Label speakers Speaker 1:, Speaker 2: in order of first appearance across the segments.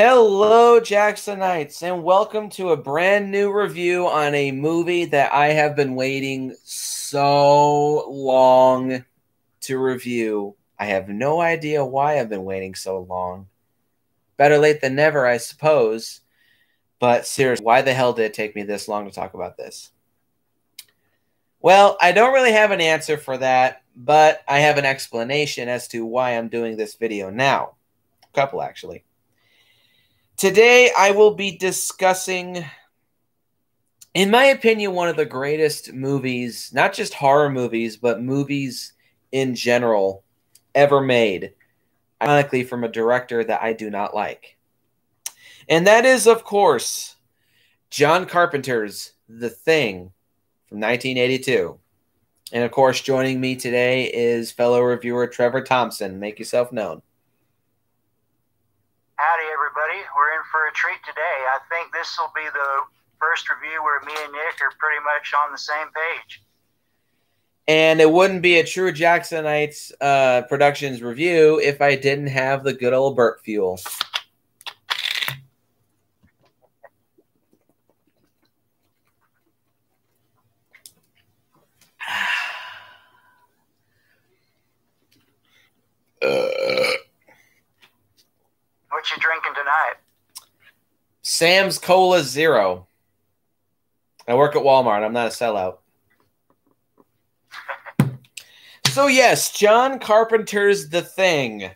Speaker 1: Hello, Jacksonites, and welcome to a brand new review on a movie that I have been waiting so long to review. I have no idea why I've been waiting so long. Better late than never, I suppose. But seriously, why the hell did it take me this long to talk about this? Well, I don't really have an answer for that, but I have an explanation as to why I'm doing this video now. A couple, actually. Today, I will be discussing, in my opinion, one of the greatest movies, not just horror movies, but movies in general ever made. Ironically, from a director that I do not like. And that is, of course, John Carpenter's The Thing from 1982. And of course, joining me today is fellow reviewer Trevor Thomson. Make yourself known.
Speaker 2: Howdy, everybody. We're in for a treat today. I think this will be the first review where me and Nick are pretty much on the same page.
Speaker 1: And it wouldn't be a true JacksonKnight uh, Productions review if I didn't have the good old burp fuel.
Speaker 2: Uh. What you drinking
Speaker 1: Sam's Cola Zero. I work at Walmart. I'm not a sellout. so yes, John Carpenter's The Thing.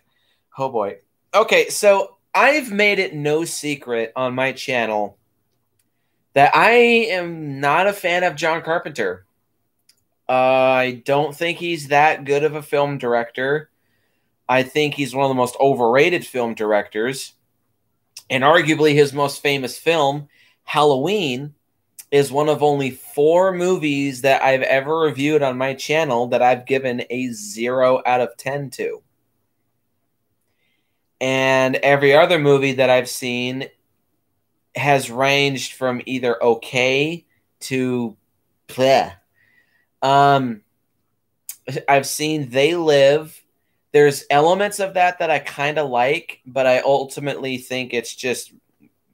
Speaker 1: Oh boy. Okay, so I've made it no secret on my channel that I am not a fan of John Carpenter. Uh, I don't think he's that good of a film director. I think he's one of the most overrated film directors. And arguably his most famous film, Halloween, is one of only four movies that I've ever reviewed on my channel that I've given a zero out of 10 to. And every other movie that I've seen has ranged from either okay to bleh. Um, I've seen They Live, there's elements of that that I kind of like, but I ultimately think it's just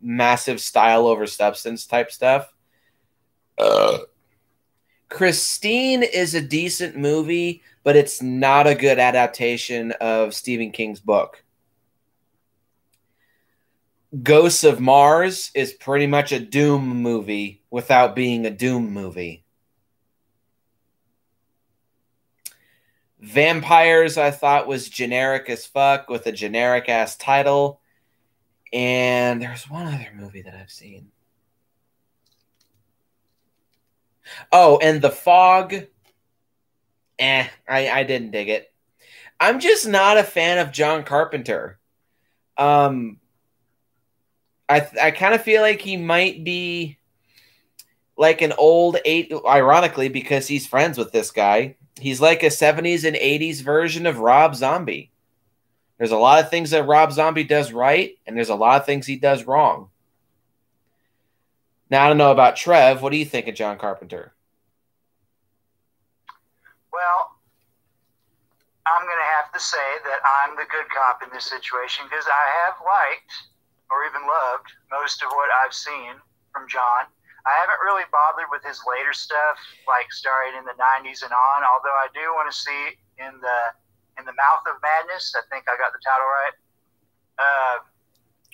Speaker 1: massive style over substance type stuff. Uh, Christine is a decent movie, but it's not a good adaptation of Stephen King's book. Ghosts of Mars is pretty much a Doom movie without being a Doom movie. Vampires, I thought was generic as fuck with a generic ass title. And there's one other movie that I've seen. Oh, and The Fog. Eh, I, I didn't dig it. I'm just not a fan of John Carpenter. Um, I I kind of feel like he might be like an old eight. Ironically, because he's friends with this guy, he's like a 70s and 80s version of Rob Zombie. There's a lot of things that Rob Zombie does right, and there's a lot of things he does wrong. Now, I don't know about Trev. What do you think of John Carpenter?
Speaker 2: Well, I'm going to have to say that I'm the good cop in this situation because I have liked or even loved most of what I've seen from John. I haven't really bothered with his later stuff, like starting in the '90s and on. Although I do want to see in the in the Mouth of Madness. I think I got the title right. Uh,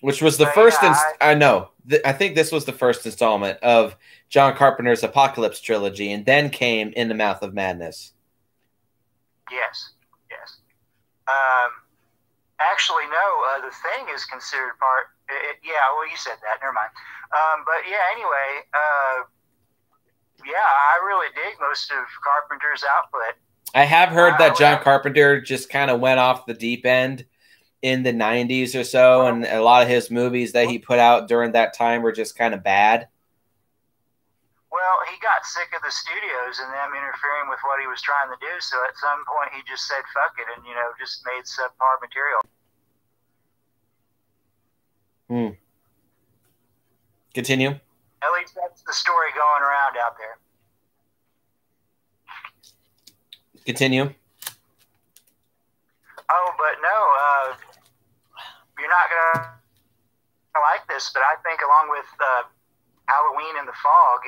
Speaker 1: Which was the first? Yeah, inst- I, I, know. Th- I think this was the first installment of John Carpenter's Apocalypse trilogy, and then came in the Mouth of Madness.
Speaker 2: Yes. Yes. Um, actually, no. Uh, the thing is considered part. It, yeah. Well, you said that. Never mind. Um, but yeah, anyway, uh, yeah, I really dig most of Carpenter's output.
Speaker 1: I have heard that John Carpenter just kind of went off the deep end in the 90s or so, and a lot of his movies that he put out during that time were just kind of bad.
Speaker 2: Well, he got sick of the studios and them interfering with what he was trying to do, so at some point he just said fuck it and, you know, just made subpar material.
Speaker 1: Hmm. Continue.
Speaker 2: At least that's the story going around out there.
Speaker 1: Continue.
Speaker 2: Oh, but no, uh, you're not gonna like this, but I think along with uh, Halloween and the Fog,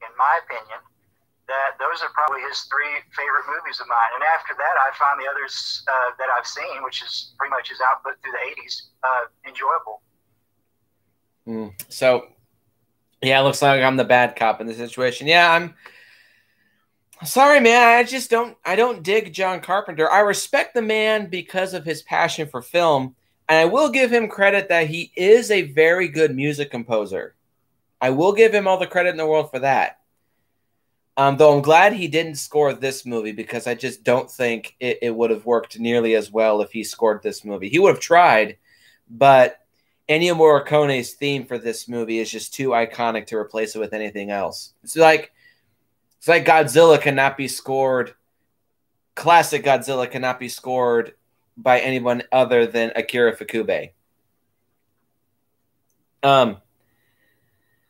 Speaker 2: in my opinion, that those are probably his three favorite movies of mine. And after that, I find the others uh, that I've seen, which is pretty much his output through the 80s, uh, enjoyable.
Speaker 1: Mm. So, yeah, it looks like I'm the bad cop in this situation. Yeah, I'm. Sorry, man. I just don't. I don't dig John Carpenter. I respect the man because of his passion for film, and I will give him credit that he is a very good music composer. I will give him all the credit in the world for that. Um, though I'm glad he didn't score this movie because I just don't think it, it would have worked nearly as well if he scored this movie. He would have tried, but Ennio Morricone's theme for this movie is just too iconic to replace it with anything else. It's like it's like Godzilla cannot be scored. Classic Godzilla cannot be scored by anyone other than Akira Ifukube. Um.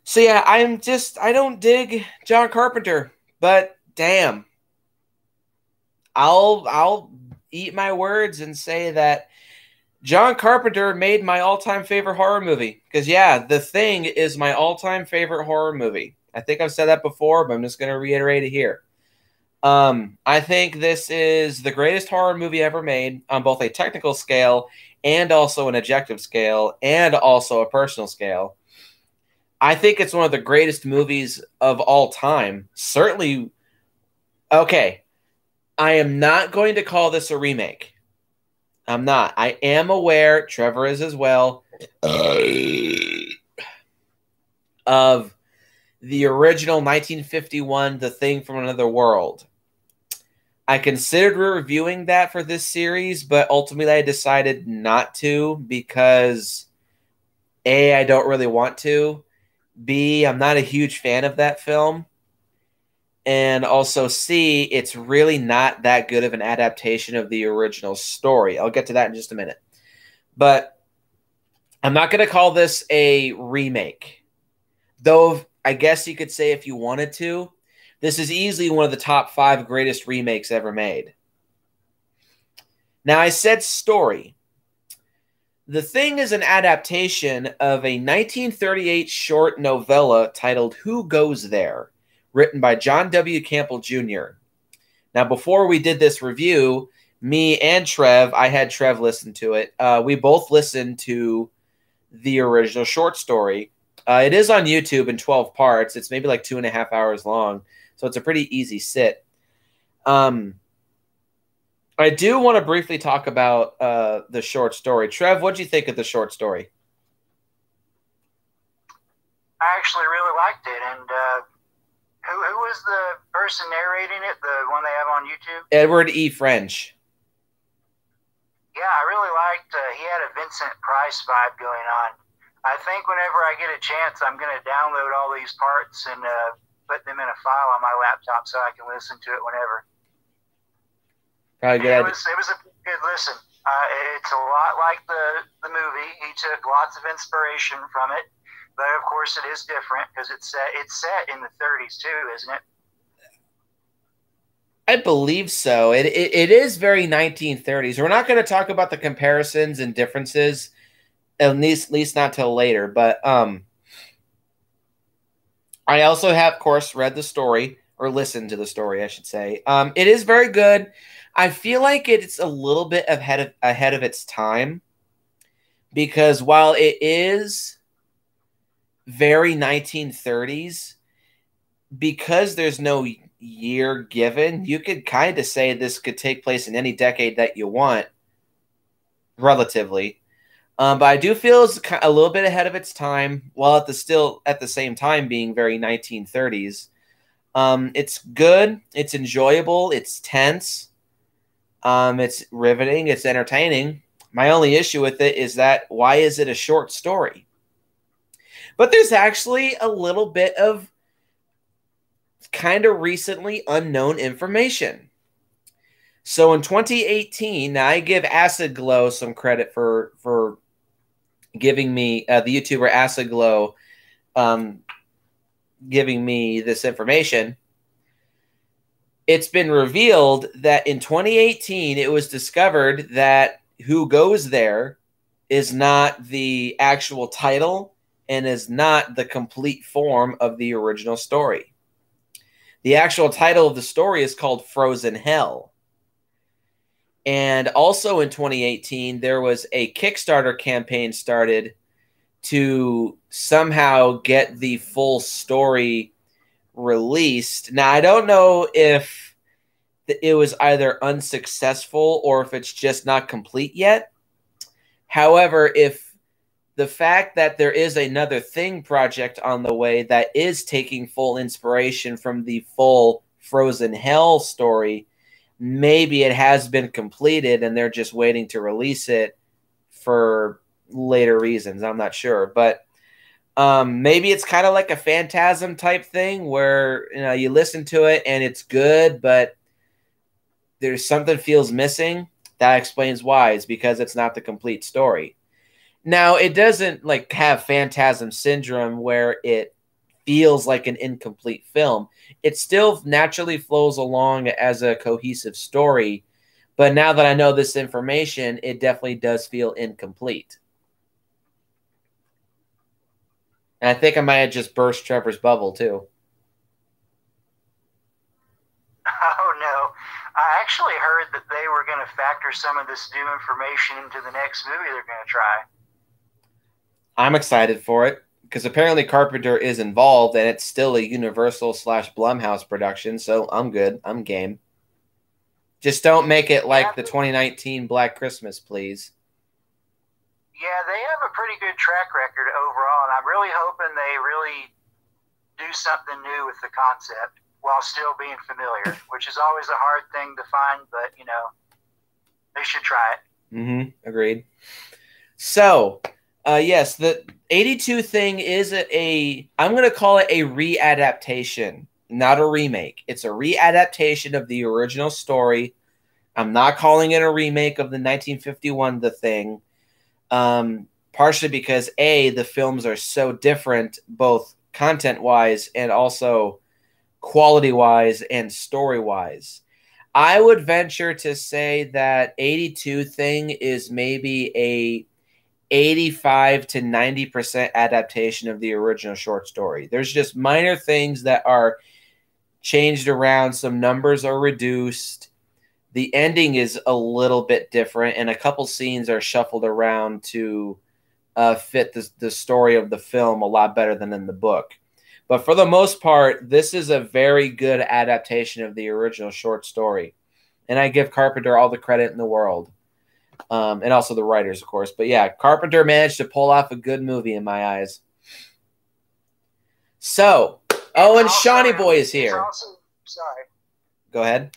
Speaker 1: So yeah, I'm just I don't dig John Carpenter, but damn. I'll I'll eat my words and say that John Carpenter made my all-time favorite horror movie. Because yeah, The Thing is my all-time favorite horror movie. I think I've said that before, but I'm just going to reiterate it here. Um, I think this is the greatest horror movie ever made on both a technical scale and also an objective scale and also a personal scale. I think it's one of the greatest movies of all time. Certainly, okay. I am not going to call this a remake. I'm not. I am aware, Trevor is as well, uh, of the original 1951 The Thing from Another World. I considered reviewing that for this series, but ultimately I decided not to because A, I don't really want to. B, I'm not a huge fan of that film. And also, C, it's really not that good of an adaptation of the original story. I'll get to that in just a minute. But I'm not going to call this a remake. Though, I guess you could say if you wanted to, this is easily one of the top five greatest remakes ever made. Now, I said story. The Thing is an adaptation of a 1938 short novella titled Who Goes There? Written by John W. Campbell Jr. Now, before we did this review, me and Trev, I had Trev listen to it. Uh, we both listened to the original short story. Uh, it is on YouTube in 12 parts. It's maybe like two and a half hours long. So it's a pretty easy sit. Um, I do want to briefly talk about uh, the short story. Trev, what do you think of the short story?
Speaker 2: I actually really liked it, and uh, who who was the person narrating it? The one they have on YouTube?
Speaker 1: Edward E. French.
Speaker 2: Yeah, I really liked. Uh, he had a Vincent Price vibe going on. I think whenever I get a chance, I'm going to download all these parts and uh, put them in a file on my laptop so I can listen to it whenever.
Speaker 1: Probably good.
Speaker 2: It was it was a good listen. Uh, it's a lot like the the movie. He took lots of inspiration from it but of course, it is different because it's set, it's set in the 30s too, isn't it?
Speaker 1: I believe so. It, it, it is very 1930s. We're not going to talk about the comparisons and differences, at least, at least not till later. But um, I also have, of course, read the story or listened to the story, I should say. Um, it is very good. I feel like it's a little bit ahead of ahead of its time because while it is very 1930s because there's no year given you could kind of say this could take place in any decade that you want relatively. Um, but i do feel it's a little bit ahead of its time while at the still at the same time being very 1930s um, it's good it's enjoyable it's tense um, it's riveting it's entertaining. My only issue with it is that why is it a short story but there's actually a little bit of kind of recently unknown information. So in 2018, now I give Acid Glow some credit for for giving me uh, the YouTuber Acid Glow um, giving me this information. It's been revealed that in 2018, it was discovered that Who Goes There is not the actual title and is not the complete form of the original story. The actual title of the story is called Frozen Hell. And also in 2018, there was a Kickstarter campaign started to somehow get the full story released. Now, I don't know if it was either unsuccessful or if it's just not complete yet. However, if the fact that there is another thing project on the way that is taking full inspiration from the full Frozen Hell story, maybe it has been completed and they're just waiting to release it for later reasons. I'm not sure, but um, maybe it's kind of like a phantasm type thing where you know you listen to it and it's good, but there's something feels missing. That explains why. It's because it's not the complete story. Now it doesn't like have phantasm syndrome where it feels like an incomplete film. It still naturally flows along as a cohesive story, but now that I know this information, it definitely does feel incomplete. And I think I might have just burst Trevor's bubble too.
Speaker 2: Oh no. I actually heard that they were going to factor some of this new information into the next movie they're going to try.
Speaker 1: I'm excited for it because apparently Carpenter is involved and it's still a Universal slash Blumhouse production. So I'm good. I'm game. Just don't make it like the 2019 Black Christmas, please.
Speaker 2: Yeah, they have a pretty good track record overall, and I'm really hoping they really do something new with the concept while still being familiar, which is always a hard thing to find, but you know, they should try it.
Speaker 1: Mm-hmm. Agreed. So, uh, yes, the 82 thing is a, I'm going to call it a readaptation, not a remake. It's a readaptation of the original story. I'm not calling it a remake of the 1951 The Thing. Um, partially because a the films are so different both content wise and also quality wise and story wise. I would venture to say that 82 thing is maybe a 85 to 90% adaptation of the original short story. There's just minor things that are changed around, some numbers are reduced. The ending is a little bit different, and a couple scenes are shuffled around to uh, fit the, the story of the film a lot better than in the book. But for the most part, this is a very good adaptation of the original short story. And I give Carpenter all the credit in the world. Um, and also the writers, of course. But yeah, Carpenter managed to pull off a good movie in my eyes. So, oh, and Shawnee Boy is here.
Speaker 2: Also, sorry.
Speaker 1: Go ahead.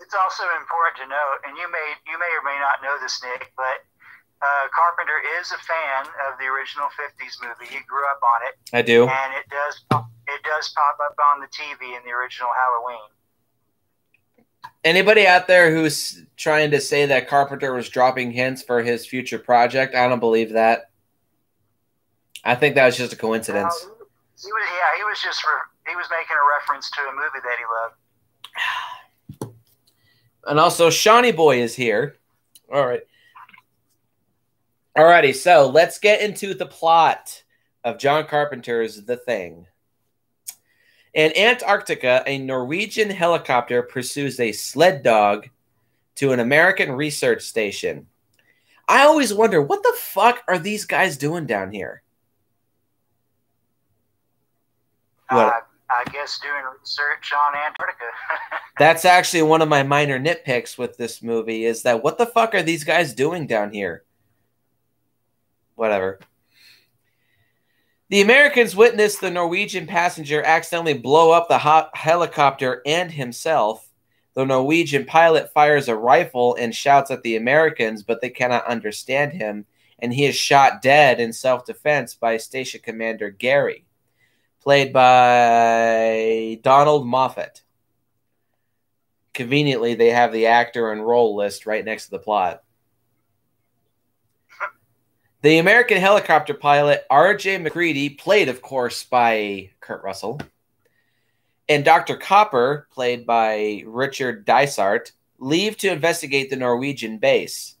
Speaker 2: It's also important to note, and you may you may or may not know this, Nick, but uh, Carpenter is a fan of the original '50s movie. He grew up on it.
Speaker 1: I do,
Speaker 2: and it does it does pop up on the TV in the original Halloween.
Speaker 1: Anybody out there who's trying to say that Carpenter was dropping hints for his future project, I don't believe that. I think that was just a coincidence.
Speaker 2: Uh, he was, yeah, he was just re- he was making a reference to a movie that he
Speaker 1: loved. And also, Shawnee Boy is here. All right. Alrighty, so let's get into the plot of John Carpenter's The Thing. In Antarctica, a Norwegian helicopter pursues a sled dog to an American research station. I always wonder what the fuck are these guys doing down here?
Speaker 2: Uh, I guess doing research on Antarctica.
Speaker 1: That's actually one of my minor nitpicks with this movie is that what the fuck are these guys doing down here? whatever. The Americans witnessed the Norwegian passenger accidentally blow up the hot helicopter and himself. The Norwegian pilot fires a rifle and shouts at the Americans, but they cannot understand him, and he is shot dead in self defense by Station Commander Garry, played by Donald Moffat. Conveniently, they have the actor and role list right next to the plot. The American helicopter pilot R.J. MacReady, played, of course, by Kurt Russell, and Dr. Copper, played by Richard Dysart, leave to investigate the Norwegian base.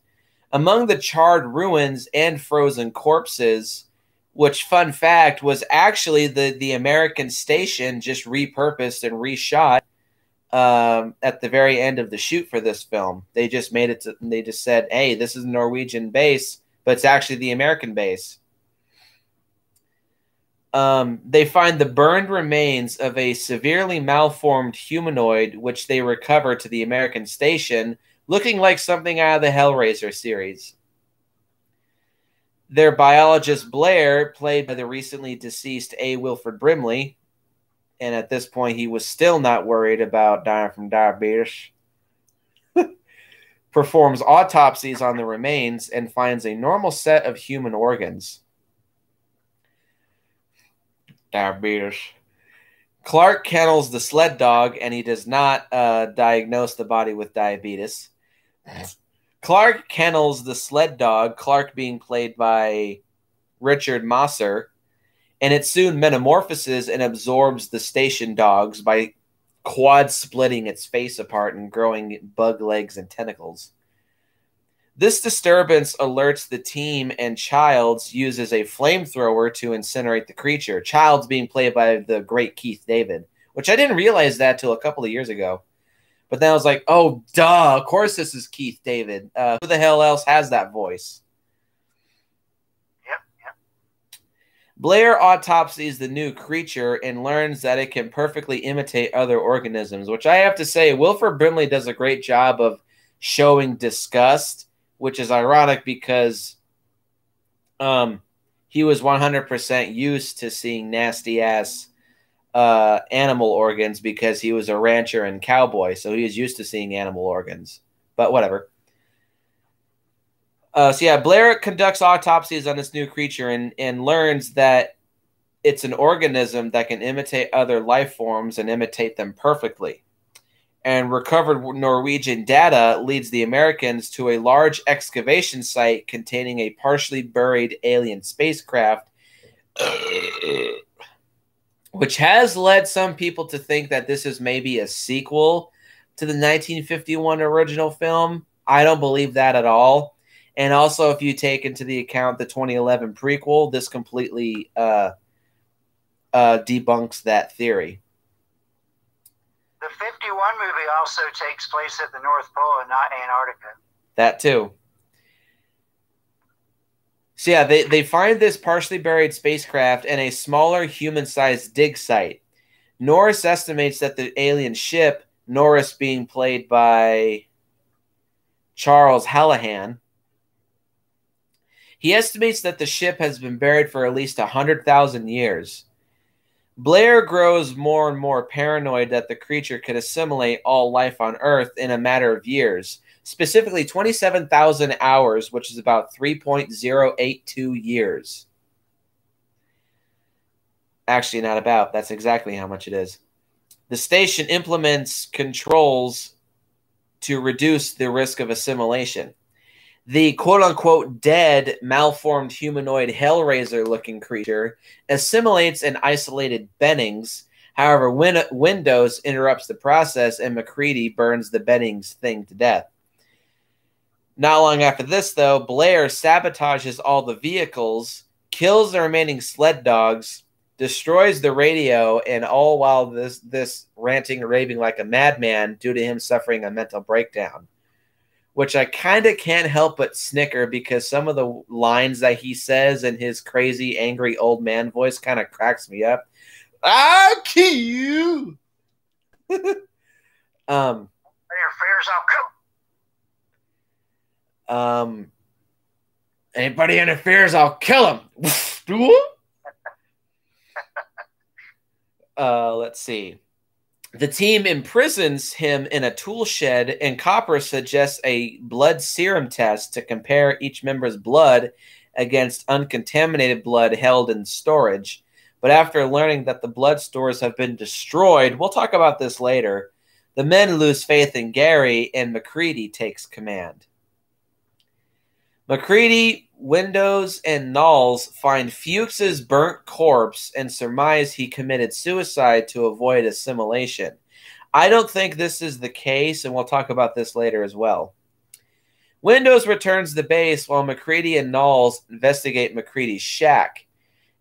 Speaker 1: Among the charred ruins and frozen corpses, which fun fact was actually the the American station just repurposed and reshot um, at the very end of the shoot for this film. They just made it. To, they just said, "Hey, this is a Norwegian base, but it's actually the American base." Um, they find the burned remains of a severely malformed humanoid, which they recover to the American station, looking like something out of the Hellraiser series. Their biologist Blair, played by the recently deceased A. Wilford Brimley, and at this point he was still not worried about dying from diabetes, performs autopsies on the remains and finds a normal set of human organs. Diabetes. Clark kennels the sled dog, and he does not uh, diagnose the body with diabetes. Clark kennels the sled dog, Clark being played by Richard Masur, and it soon metamorphoses and absorbs the station dogs by quad splitting its face apart and growing bug legs and tentacles. This disturbance alerts the team, and Childs uses a flamethrower to incinerate the creature. Childs being played by the great Keith David, which I didn't realize that till a couple of years ago. But then I was like, oh, duh, of course this is Keith David. Uh, who the hell else has that voice?
Speaker 2: Yep, yep.
Speaker 1: Blair autopsies the new creature and learns that it can perfectly imitate other organisms, which I have to say, Wilford Brimley does a great job of showing disgust which is ironic because um, he was 100% used to seeing nasty ass uh, animal organs because he was a rancher and cowboy. So he was used to seeing animal organs. But whatever. Uh, so yeah, Blair conducts autopsies on this new creature and, and learns that it's an organism that can imitate other life forms and imitate them perfectly and recovered Norwegian data leads the Americans to a large excavation site containing a partially buried alien spacecraft, which has led some people to think that this is maybe a sequel to the 1951 original film. I don't believe that at all. And also, if you take into the account the 2011 prequel, this completely uh, uh, debunks that theory.
Speaker 2: The 51 movie also takes place at the North Pole and not Antarctica.
Speaker 1: That too. So yeah, they, they find this partially buried spacecraft in a smaller human-sized dig site. Norris estimates that the alien ship, Norris being played by Charles Hallahan, he estimates that the ship has been buried for at least 100,000 years. Blair grows more and more paranoid that the creature could assimilate all life on Earth in a matter of years, specifically 27,000 hours, which is about 3.082 years. Actually, not about. That's exactly how much it is. The station implements controls to reduce the risk of assimilation the quote unquote dead, malformed humanoid Hellraiser looking creature assimilates an isolated Bennings. However, Win- Windows interrupts the process and MacReady burns the Bennings thing to death. Not long after this, though, Blair sabotages all the vehicles, kills the remaining sled dogs, destroys the radio, and all while this this ranting raving like a madman due to him suffering a mental breakdown which I kind of can't help but snicker because some of the lines that he says in his crazy, angry old man voice kind of cracks me up. I'll kill you. um,
Speaker 2: interferes,
Speaker 1: I'll kill. Um, anybody interferes, I'll kill him. uh, let's see. The team imprisons him in a tool shed, and Copper suggests a blood serum test to compare each member's blood against uncontaminated blood held in storage. But after learning that the blood stores have been destroyed, we'll talk about this later, the men lose faith in Garry, and MacReady takes command. MacReady, Windows, and Nauls find Fuchs's burnt corpse and surmise he committed suicide to avoid assimilation. I don't think this is the case, and we'll talk about this later as well. Windows returns the base while MacReady and Nauls investigate MacReady's shack.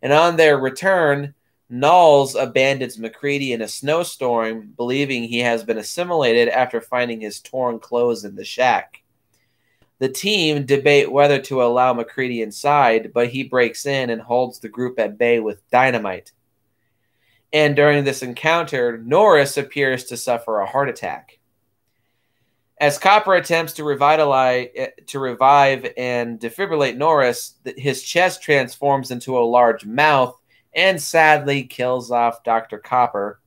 Speaker 1: And on their return, Nauls abandons MacReady in a snowstorm, believing he has been assimilated after finding his torn clothes in the shack. The team debate whether to allow MacReady inside, but he breaks in and holds the group at bay with dynamite. And during this encounter, Norris appears to suffer a heart attack. As Copper attempts to revitalize, to revive and defibrillate Norris, his chest transforms into a large mouth and sadly kills off Dr. Copper.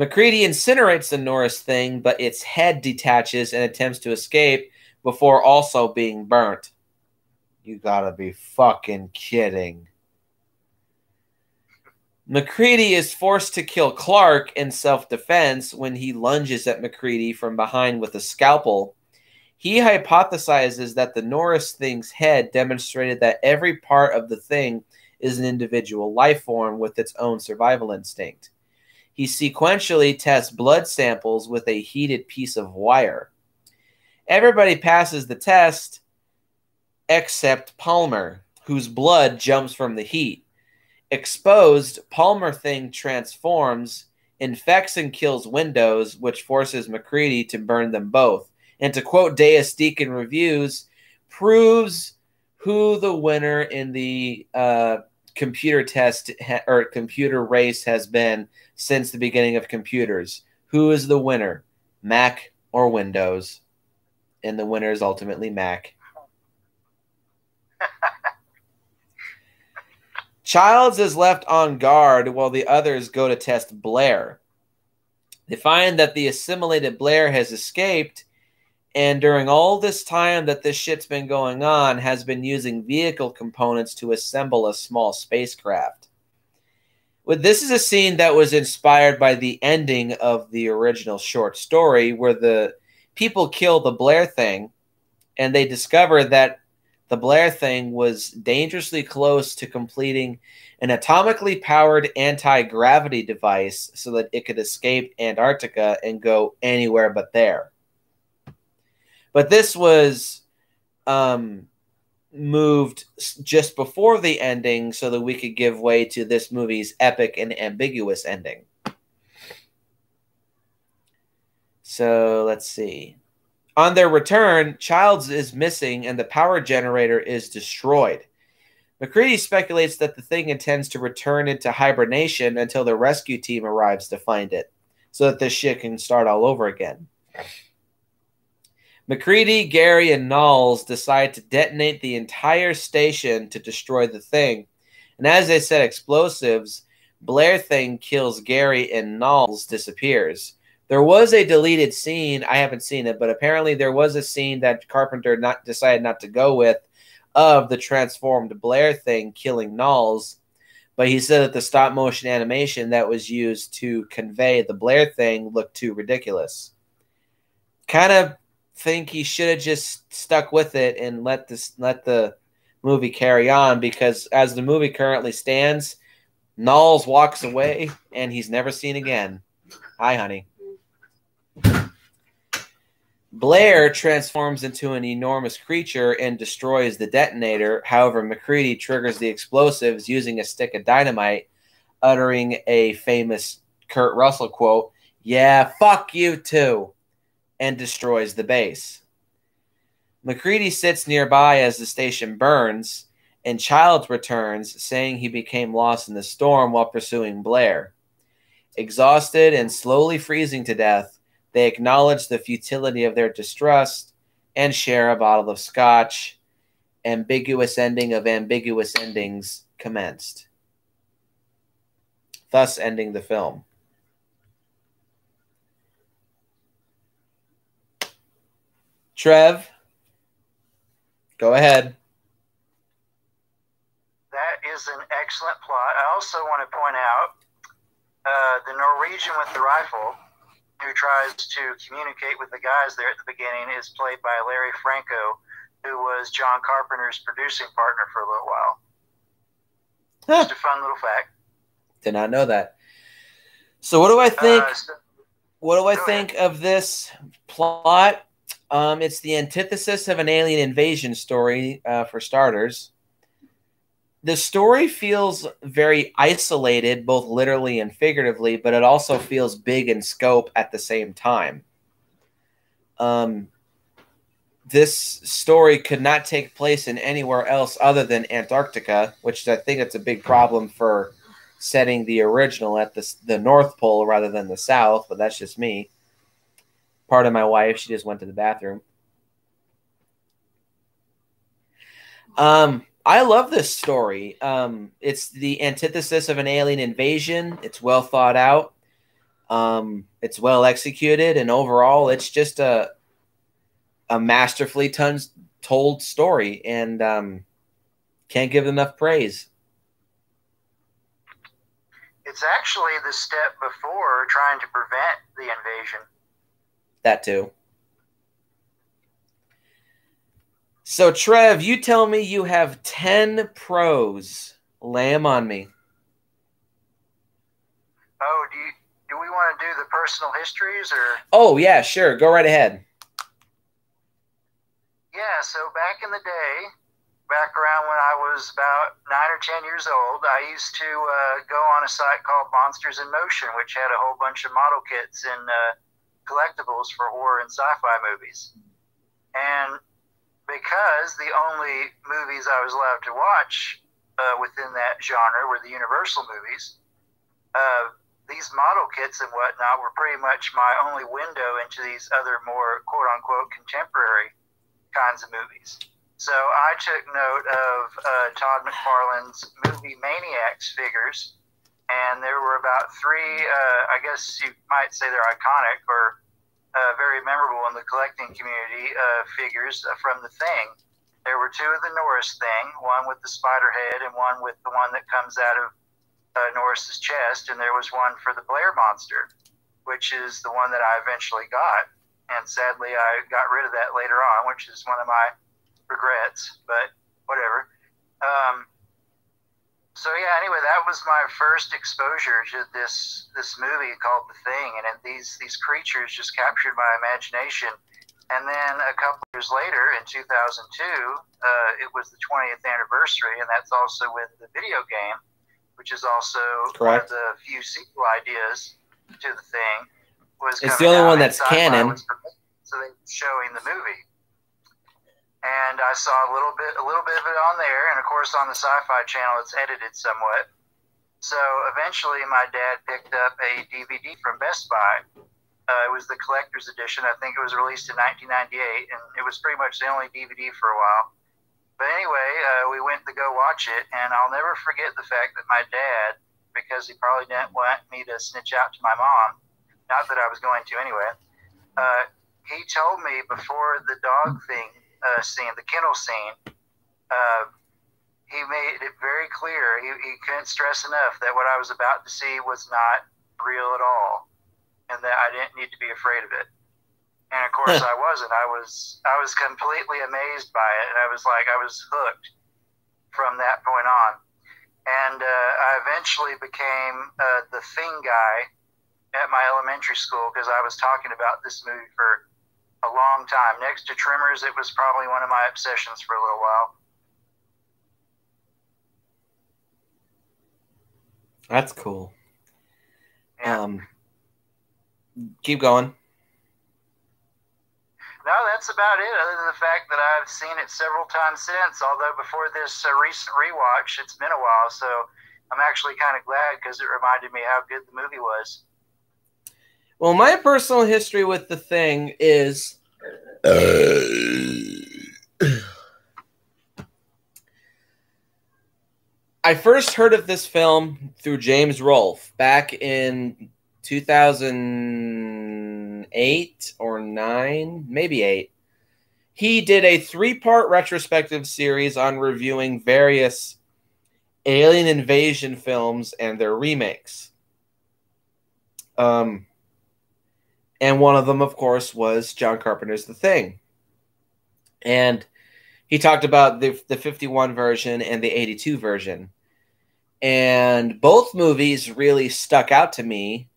Speaker 1: MacReady incinerates the Norris thing, but its head detaches and attempts to escape before also being burnt. You gotta be fucking kidding. MacReady is forced to kill Clark in self defense when he lunges at MacReady from behind with a scalpel. He hypothesizes that the Norris thing's head demonstrated that every part of the thing is an individual life form with its own survival instinct. He sequentially tests blood samples with a heated piece of wire. Everybody passes the test except Palmer, whose blood jumps from the heat. Exposed, Palmer Thing transforms, infects and kills Windows, which forces MacReady to burn them both. And to quote Deus Deacon reviews, proves who the winner in the uh, computer test ha- or computer race has been since the beginning of computers. Who is the winner, Mac or Windows? And the winner is ultimately Mac. Childs is left on guard while the others go to test Blair. They find that the assimilated Blair has escaped, and during all this time that this shit's been going on, has been using vehicle components to assemble a small spacecraft. Well, this is a scene that was inspired by the ending of the original short story, where the people kill the Blair thing, and they discover that the Blair thing was dangerously close to completing an atomically powered anti gravity device so that it could escape Antarctica and go anywhere but there. But this was um, moved just before the ending so that we could give way to this movie's epic and ambiguous ending. So let's see. On their return, Childs is missing and the power generator is destroyed. MacReady speculates that the thing intends to return into hibernation until the rescue team arrives to find it, so that this shit can start all over again. MacReady, Garry, and Nauls decide to detonate the entire station to destroy the thing. And as they set explosives, Blair Thing kills Garry and Nauls disappears. There was a deleted scene. I haven't seen it, but apparently there was a scene that Carpenter not decided not to go with of the transformed Blair thing killing Nauls. But he said that the stop motion animation that was used to convey the Blair thing looked too ridiculous. Kind of think he should have just stuck with it and let this let the movie carry on because as the movie currently stands, Nauls walks away and he's never seen again. Hi, honey. Blair transforms into an enormous creature and destroys the detonator. However, MacReady triggers the explosives using a stick of dynamite, uttering a famous Kurt Russell quote, Yeah, fuck you too, and destroys the base. MacReady sits nearby as the station burns, and Childs returns, saying he became lost in the storm while pursuing Blair. Exhausted and slowly freezing to death, they acknowledge the futility of their distrust and share a bottle of scotch. Ambiguous ending of ambiguous endings commenced, thus ending the film. Trev, go ahead.
Speaker 2: That is an excellent plot. I also want to point out uh, the Norwegian with the rifle who tries to communicate with the guys there at the beginning is played by Larry Franco, who was John Carpenter's producing partner for a little while. Huh. Just a fun little fact.
Speaker 1: Did not know that. So what do I think? Uh, so, what do I think ahead. of this plot? Um, it's the antithesis of an alien invasion story, uh, for starters. The story feels very isolated, both literally and figuratively, but it also feels big in scope at the same time. Um, this story could not take place in anywhere else other than Antarctica, which I think it's a big problem for setting the original at the, the North Pole rather than the South, but that's just me. Part of my wife, she just went to the bathroom. Um, I love this story. Um, it's the antithesis of an alien invasion. It's well thought out. Um, it's well executed, and overall, it's just a a masterfully tons, told story, and um, can't give enough praise.
Speaker 2: It's actually the step before trying to prevent the invasion.
Speaker 1: That too. So, Trev, you tell me you have 10 pros. Lay them on me.
Speaker 2: Oh, do you, do we want to do the personal histories or?
Speaker 1: Oh, yeah, sure. Go right ahead.
Speaker 2: Yeah, so back in the day, back around when I was about nine or ten years old, I used to uh, go on a site called Monsters in Motion, which had a whole bunch of model kits and uh, collectibles for horror and sci-fi movies. And because the only movies I was allowed to watch uh, within that genre were the Universal movies, uh, these model kits and whatnot were pretty much my only window into these other more quote unquote contemporary kinds of movies. So I took note of uh, Todd McFarlane's movie Maniacs figures, and there were about three, uh, I guess you might say they're iconic or uh, very memorable in the collecting community uh, figures uh, from The Thing. There were two of the Norris Thing, one with the spider head and one with the one that comes out of uh, Norris's chest, and there was one for the Blair Monster, which is the one that I eventually got and sadly I got rid of that later on, which is one of my regrets. But whatever. Um, so yeah, anyway, that was my first exposure to this this movie called The Thing, and it, these these creatures just captured my imagination. And then a couple years later, in 2002, uh, it was the 20th anniversary, and that's also with the video game, which is also Correct. one of the few sequel ideas to the thing was
Speaker 1: it's the only one that's canon.
Speaker 2: so they were showing the movie, and I saw a little bit, a little bit of it on there, and of course on the Sci-Fi Channel, it's edited somewhat. So eventually, my dad picked up a DVD from Best Buy. Uh, it was the collector's edition. I think it was released in 1998, and it was pretty much the only DVD for a while. But anyway, uh, we went to go watch it, and I'll never forget the fact that my dad, because he probably didn't want me to snitch out to my mom, not that I was going to anyway. Uh, he told me before the dog thing uh, scene, the kennel scene, uh, he made it very clear. He, he couldn't stress enough that what I was about to see was not real at all, and that I didn't need to be afraid of it. And of course, I wasn't. I was I was completely amazed by it, and I was like I was hooked from that point on. And uh, I eventually became uh, the thing guy at my elementary school because I was talking about this movie for a long time. Next to Tremors, it was probably one of my obsessions for a little while.
Speaker 1: That's cool. Yeah. Um, keep going.
Speaker 2: No, that's about it. Other than the fact that I've seen it several times since. Although before this uh, recent rewatch, it's been a while, so I'm actually kind of glad because it reminded me how good the movie was.
Speaker 1: Well, my personal history with the thing is. I first heard of this film through James Rolfe back in 2008 or 9, maybe 8. He did a three part retrospective series on reviewing various alien invasion films and their remakes. Um, and one of them, of course, was John Carpenter's The Thing. And he talked about the, the 51 version and the 82 version. And both movies really stuck out to me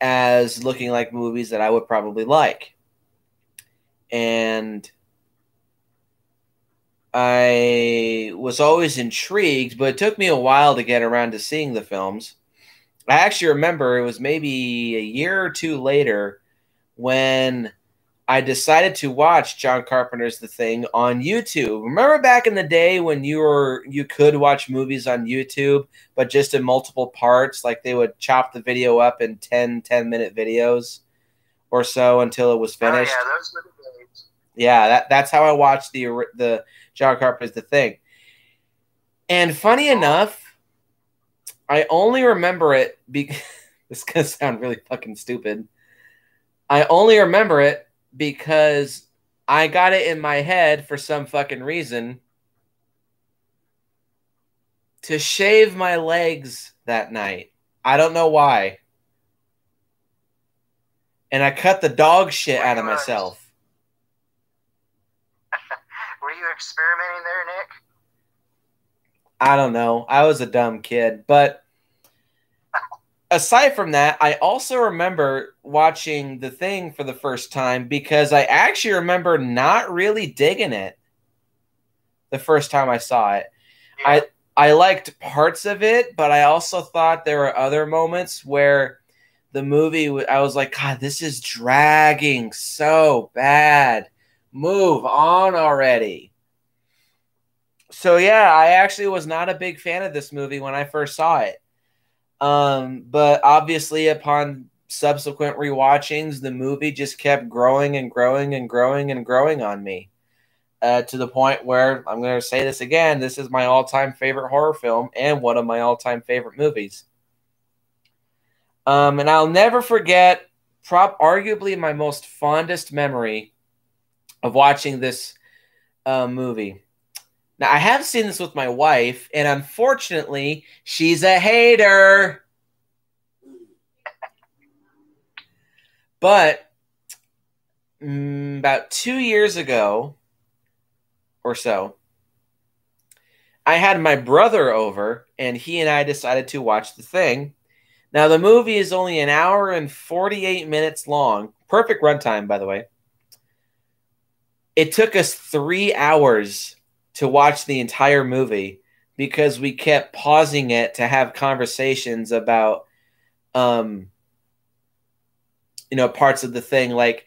Speaker 1: as looking like movies that I would probably like. and I was always intrigued, but it took me a while to get around to seeing the films. I actually remember it was maybe a year or two later when I decided to watch John Carpenter's The Thing on YouTube. Remember back in the day when you were you could watch movies on YouTube, but just in multiple parts, like they would chop the video up in 10 10 minute videos or so until it was finished.
Speaker 2: Oh, yeah, those were the days.
Speaker 1: Yeah, that, that's how I watched the the John Carpenter's The Thing. And funny oh. enough, I only remember it because this is gonna sound really fucking stupid. I only remember it because I got it in my head for some fucking reason to shave my legs that night. I don't know why. And I cut the dog shit out of myself.
Speaker 2: Were you experimenting?
Speaker 1: I don't know. I was a dumb kid. But aside from that, I also remember watching The Thing for the first time because I actually remember not really digging it the first time I saw it.
Speaker 2: Yeah.
Speaker 1: I I liked parts of it, but I also thought there were other moments where the movie I was like, God, this is dragging so bad. Move on already. So yeah, I actually was not a big fan of this movie when I first saw it. Um, but obviously upon subsequent rewatchings, the movie just kept growing and growing and growing and growing on me. Uh, to the point where I'm going to say this again. This is my all-time favorite horror film and one of my all-time favorite movies. Um, and I'll never forget, prop arguably my most fondest memory of watching this uh, movie. Now I have seen this with my wife, and unfortunately, she's a hater. But mm, about two years ago or so, I had my brother over, and he and I decided to watch the thing. Now, the movie is only an hour and 48 minutes long. Perfect runtime, by the way. It took us three hours to watch the entire movie because we kept pausing it to have conversations about um you know parts of the thing like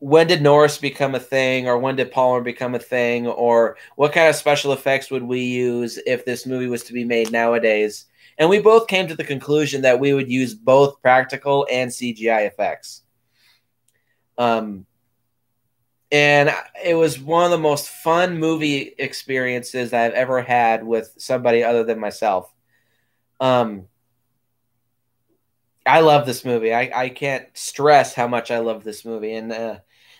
Speaker 1: when did Norris become a thing or when did Palmer become a thing or what kind of special effects would we use if this movie was to be made nowadays? And we both came to the conclusion that we would use both practical and CGI effects. Um and it was one of the most fun movie experiences I've ever had with somebody other than myself. Um, I love this movie. I, I can't stress how much I love this movie. And uh,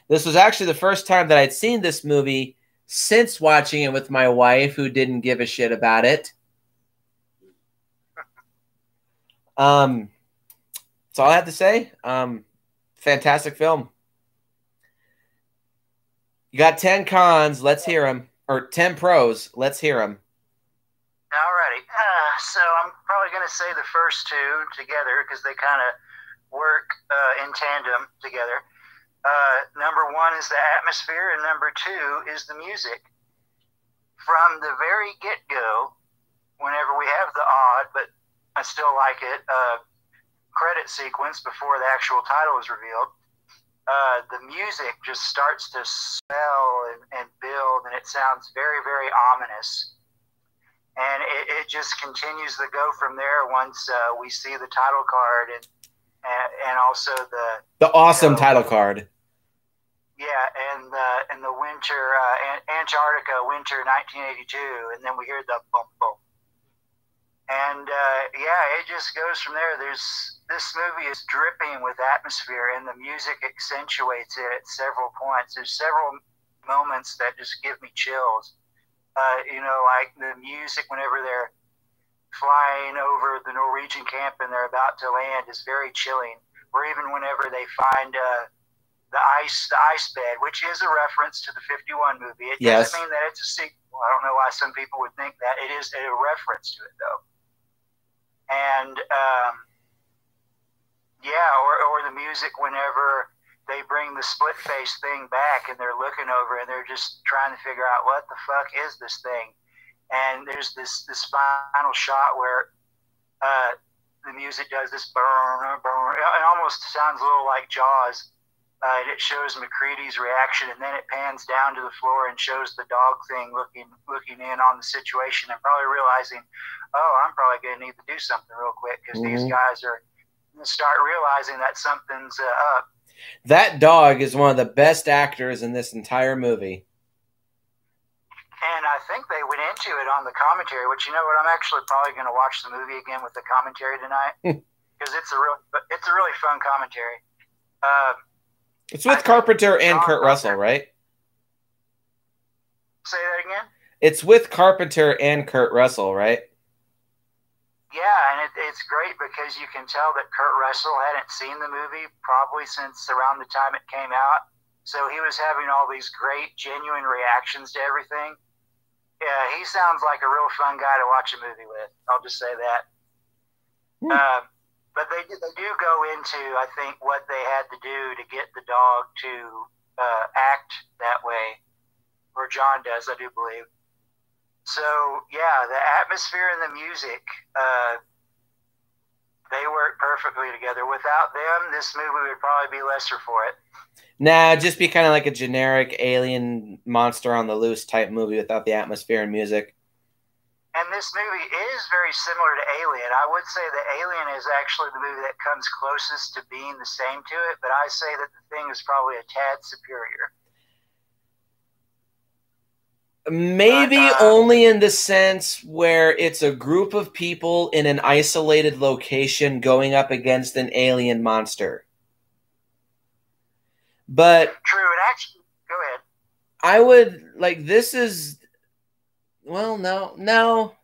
Speaker 1: this was actually the first time that I'd seen this movie since watching it with my wife, who didn't give a shit about it. Um, that's all I have to say. Um, fantastic film. You got 10 cons. Let's hear them. Or 10 pros. Let's hear them.
Speaker 2: Alrighty. Uh, so I'm probably going to say the first two together because they kind of work uh, in tandem together. Uh, number one is the atmosphere, and number two is the music. From the very get go, whenever we have the odd, but I still like it, uh, credit sequence before the actual title is revealed, uh, the music just starts to swell and, and, build, and it sounds very, very ominous. And it, it just continues to go from there once uh, we see the title card and, and, and also the
Speaker 1: the awesome
Speaker 2: you know,
Speaker 1: title card.
Speaker 2: Yeah, and the and the winter uh, Antarctica winter 1982, and then we hear the boom boom and uh, yeah, it just goes from there. There's this movie is dripping with atmosphere, and the music accentuates it at several points. There's several moments that just give me chills. Uh, you know, like the music whenever they're flying over the Norwegian camp and they're about to land is very chilling. Or even whenever they find uh, the ice, the ice bed, which is a reference to the '51 movie. It
Speaker 1: yes.
Speaker 2: doesn't mean that it's a sequel. I don't know why some people would think that. It is a reference to it, though and um, yeah, or, or the music whenever they bring the split face thing back, and they're looking over and they're just trying to figure out what the fuck is this thing. And there's this this final shot where uh, the music does this burn, burn. It almost sounds a little like Jaws. Uh, and it shows MacReady's reaction, and then it pans down to the floor and shows the dog thing looking looking in on the situation and probably realizing, oh, I'm probably going to need to do something real quick because mm-hmm. these guys are going to start realizing that something's uh, up.
Speaker 1: That dog is one of the best actors in this entire movie.
Speaker 2: And I think they went into it on the commentary, which you know what, I'm actually probably going to watch the movie again with the commentary tonight because it's a real, it's a really fun commentary. Uh,
Speaker 1: it's with I Carpenter and Kurt Russell, right?
Speaker 2: Say that again.
Speaker 1: It's with Carpenter and Kurt Russell, right?
Speaker 2: Yeah, and it, it's great because you can tell that Kurt Russell hadn't seen the movie probably since around the time it came out. So he was having all these great, genuine reactions to everything. Yeah, he sounds like a real fun guy to watch a movie with. I'll just say that. Uh, but they they do go into I think what they had to do to get the dog to uh, act that way, or John does, I do believe. So yeah, the atmosphere and the music, uh, they work perfectly together. Without them, this movie would probably be lesser for it.
Speaker 1: Nah, just be kind of like a generic alien monster on the loose type movie without the atmosphere and music.
Speaker 2: And this movie is very similar to Alien. I would say that Alien is actually the movie that comes closest to being the same to it, but I say that the thing is probably a tad superior.
Speaker 1: Maybe but, uh, only in the sense where it's a group of people in an isolated location going up against an alien monster. But
Speaker 2: true, and actually, go ahead.
Speaker 1: I would like this is well, no, no.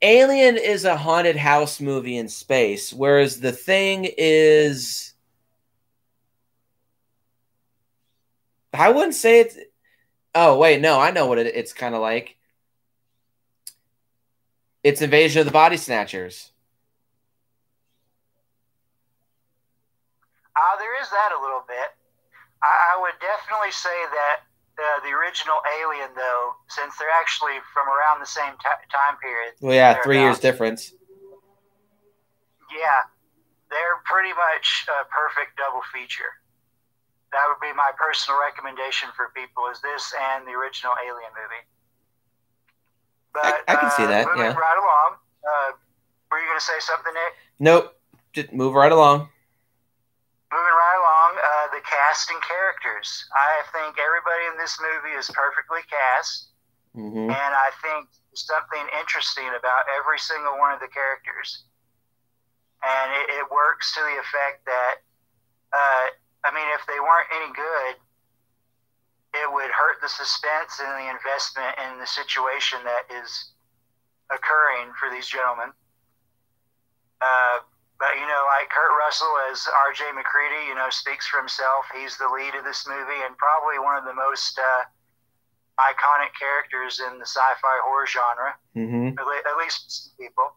Speaker 1: Alien is a haunted house movie in space, whereas The Thing is. I wouldn't say it's. Oh, wait, no, I know what it, it's kind of like. It's Invasion of the Body Snatchers.
Speaker 2: Uh, there is that a little bit. I, I would definitely say that uh, the original Alien, though, since they're actually from around the same t- time period.
Speaker 1: Well, yeah, three years difference.
Speaker 2: Yeah, they're pretty much a perfect double feature. That would be my personal recommendation for people: is this and the original Alien movie.
Speaker 1: But I, I can uh, see that.
Speaker 2: Moving
Speaker 1: yeah.
Speaker 2: right along. Uh, were you going to say something, Nick?
Speaker 1: Nope. Just move right along
Speaker 2: moving right along, the cast and characters. I think everybody in this movie is perfectly cast, mm-hmm. and I think something interesting about every single one of the characters, and it, it works to the effect that, uh, I mean, if they weren't any good, it would hurt the suspense and the investment in the situation that is occurring for these gentlemen. Uh, but you know, like Kurt Russell as R.J. MacReady, you know, speaks for himself. He's the lead of this movie and probably one of the most uh, iconic characters in the sci-fi horror genre, mm-hmm. at, least people.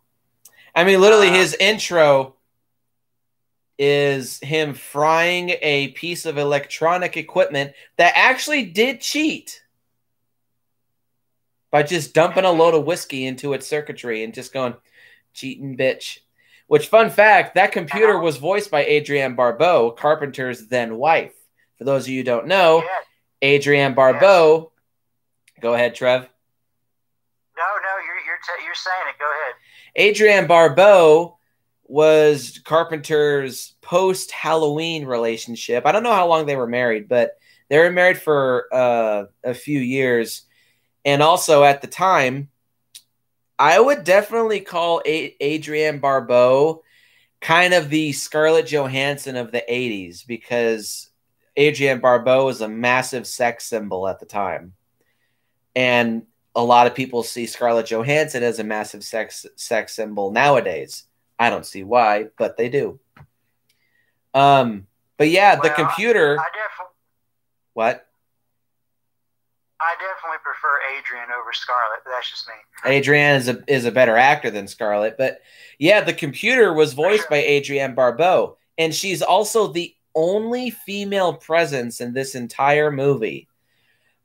Speaker 1: I mean, literally, uh, his intro is him frying a piece of electronic equipment that actually did cheat by just dumping a load of whiskey into its circuitry and just going, cheating bitch. Which, fun fact, that computer was voiced by Adrienne Barbeau, Carpenter's then wife. For those of you who don't know, Adrienne Barbeau. Go ahead, Trev.
Speaker 2: No, no, you're you're t- you're saying it. Go ahead.
Speaker 1: Adrienne Barbeau was Carpenter's post Halloween relationship. I don't know how long they were married, but they were married for uh, a few years. And also at the time, I would definitely call a- Adrienne Barbeau kind of the Scarlett Johansson of the 80s because Adrienne Barbeau was a massive sex symbol at the time. And a lot of people see Scarlett Johansson as a massive sex sex symbol nowadays. I don't see why, but they do. Um, but yeah, well, the computer.
Speaker 2: I,
Speaker 1: what?
Speaker 2: I prefer Adrienne over Scarlett. That's just me.
Speaker 1: Adrienne is a is a better actor than Scarlett, but yeah, the computer was voiced by Adrienne Barbeau, and she's also the only female presence in this entire movie.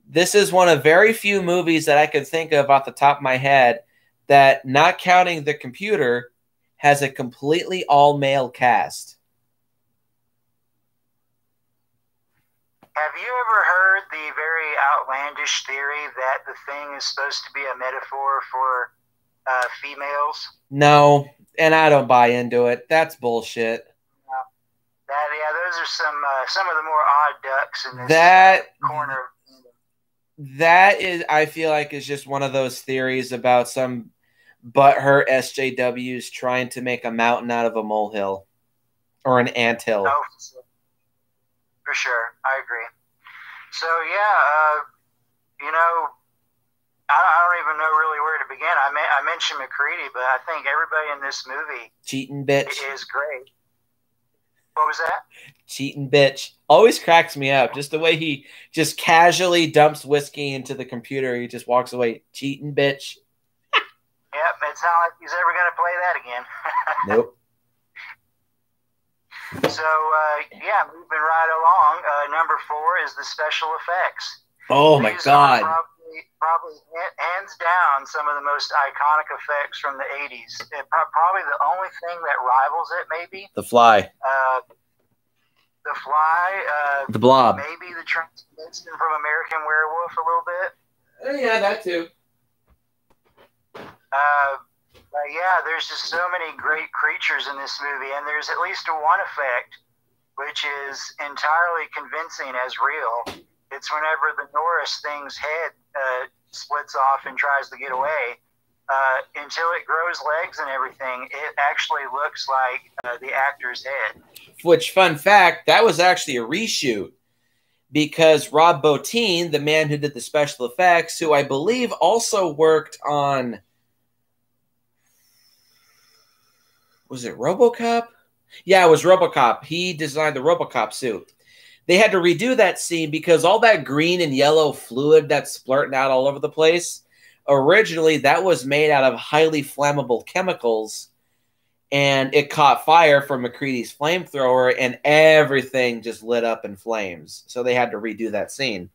Speaker 1: This is one of very few movies that I could think of off the top of my head that, not counting the computer, has a completely all male cast.
Speaker 2: Have you ever heard the very outlandish theory that the thing is supposed to be a metaphor for uh, females?
Speaker 1: No, and I don't buy into it. That's bullshit.
Speaker 2: That yeah, those are some uh, some of the more odd ducks in this
Speaker 1: That
Speaker 2: corner.
Speaker 1: that is I feel like is just one of those theories about some butthurt SJWs trying to make a mountain out of a molehill or an anthill.
Speaker 2: Oh, for sure, I agree. So yeah, uh, you know, I, I don't even know really where to begin. I may, I mentioned MacReady, but I think everybody in this movie
Speaker 1: Cheating bitch.
Speaker 2: is great. What was that?
Speaker 1: Cheating bitch. Always cracks me up. Just the way he just casually dumps whiskey into the computer. He just walks away. Cheating bitch.
Speaker 2: Yep, it's not like he's ever going to play that again.
Speaker 1: Nope.
Speaker 2: so uh, yeah, moving right along. Uh, number four is the special effects.
Speaker 1: Oh my
Speaker 2: These
Speaker 1: god.
Speaker 2: Probably, probably hands down some of the most iconic effects from the 80s. It, probably the only thing that rivals it, maybe.
Speaker 1: The fly.
Speaker 2: Uh, the Fly, uh,
Speaker 1: The blob.
Speaker 2: maybe the transmission from American Werewolf a little bit.
Speaker 1: Oh, yeah, that too.
Speaker 2: Uh, but yeah, there's just so many great creatures in this movie, and there's at least one effect which is entirely convincing as real. It's whenever the Norris thing's head uh, splits off and tries to get away. Uh, until it grows legs and everything, it actually looks like uh, the actor's head.
Speaker 1: Which, fun fact, that was actually a reshoot because Rob Bottin, the man who did the special effects, who I believe also worked on. Was it Robocop? Yeah, it was Robocop. He designed the Robocop suit. They had to redo that scene because all that green and yellow fluid that's splurting out all over the place. Originally, that was made out of highly flammable chemicals and it caught fire from MacReady's flamethrower, and everything just lit up in flames. So they had to redo that scene.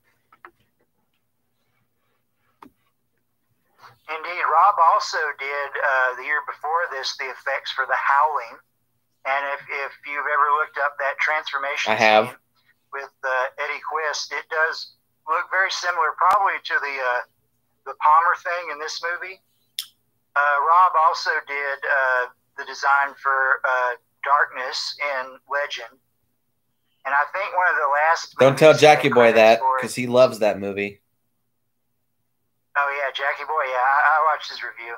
Speaker 2: Indeed, Rob also did uh, the year before this the effects for The Howling, and if, if you've ever looked up that transformation
Speaker 1: I have.
Speaker 2: scene with uh, Eddie Quist, it does look very similar, probably to the uh, the Palmer thing in this movie. Uh, Rob also did uh, the design for uh, Darkness and Legend, and I think one of the last.
Speaker 1: Don't tell
Speaker 2: movies he had
Speaker 1: Jackie Boy that because he loves that movie.
Speaker 2: Oh yeah, Jackie Boy. Yeah, I, I watched his review.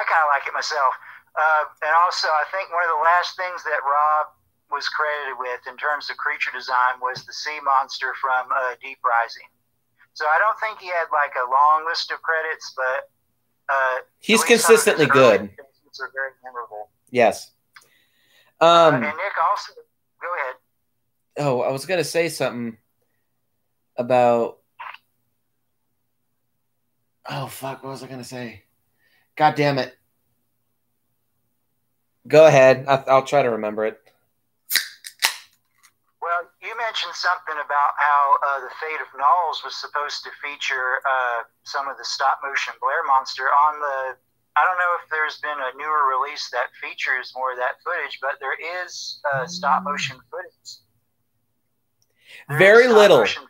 Speaker 2: I kind of like it myself. Uh, and also, I think one of the last things that Rob was credited with in terms of creature design was the sea monster from uh, Deep Rising. So I don't think he had like a long list of credits, but uh,
Speaker 1: He's
Speaker 2: at least some of his
Speaker 1: consistently good.
Speaker 2: Are very memorable.
Speaker 1: Yes.
Speaker 2: Uh,
Speaker 1: Um.
Speaker 2: and Nick also, go ahead.
Speaker 1: Oh, I was gonna say something about. Oh fuck! What was I gonna say? God damn it! Go ahead. I'll try to remember it.
Speaker 2: Mentioned something about how uh, the Fate of Nauls was supposed to feature uh, some of the stop motion Blair Monster on the. I don't know if there's been a newer release that features more of that footage, but there is uh, stop motion footage. There
Speaker 1: Very little.
Speaker 2: footage.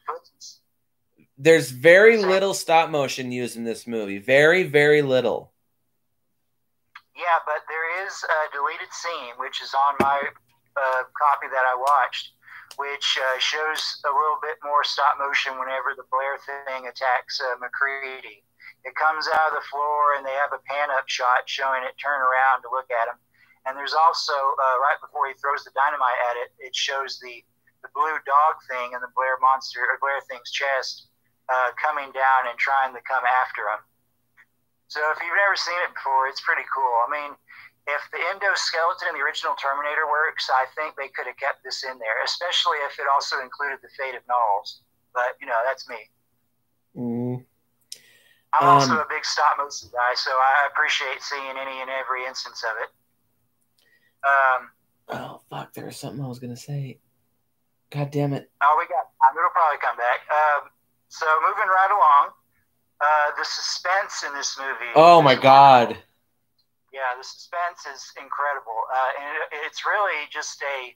Speaker 1: There's very little stop motion used in this movie. Very, very little.
Speaker 2: Yeah, but there is a deleted scene, which is on my uh, copy that I watched, which uh, shows a little bit more stop motion whenever the Blair thing attacks uh, MacReady. It comes out of the floor, and they have a pan up shot showing it turn around to look at him. And there's also, uh, right before he throws the dynamite at it, it shows the, the blue dog thing in the Blair monster, or Blair thing's chest uh, coming down and trying to come after him. So if you've never seen it before, it's pretty cool. I mean, if the endoskeleton in the original Terminator works, I think they could have kept this in there, especially if it also included the fate of Nauls. But you know, that's me.
Speaker 1: Mm.
Speaker 2: I'm
Speaker 1: Um,
Speaker 2: also a big stop motion guy, so I appreciate seeing any and every instance of it. Um,
Speaker 1: Oh fuck! There was something I was gonna say. God damn it.
Speaker 2: Oh, we got time. It'll probably come back. Um, so moving right along, uh, the suspense in this movie.
Speaker 1: Oh my god.
Speaker 2: Yeah, the suspense is incredible, uh, and it, it's really just a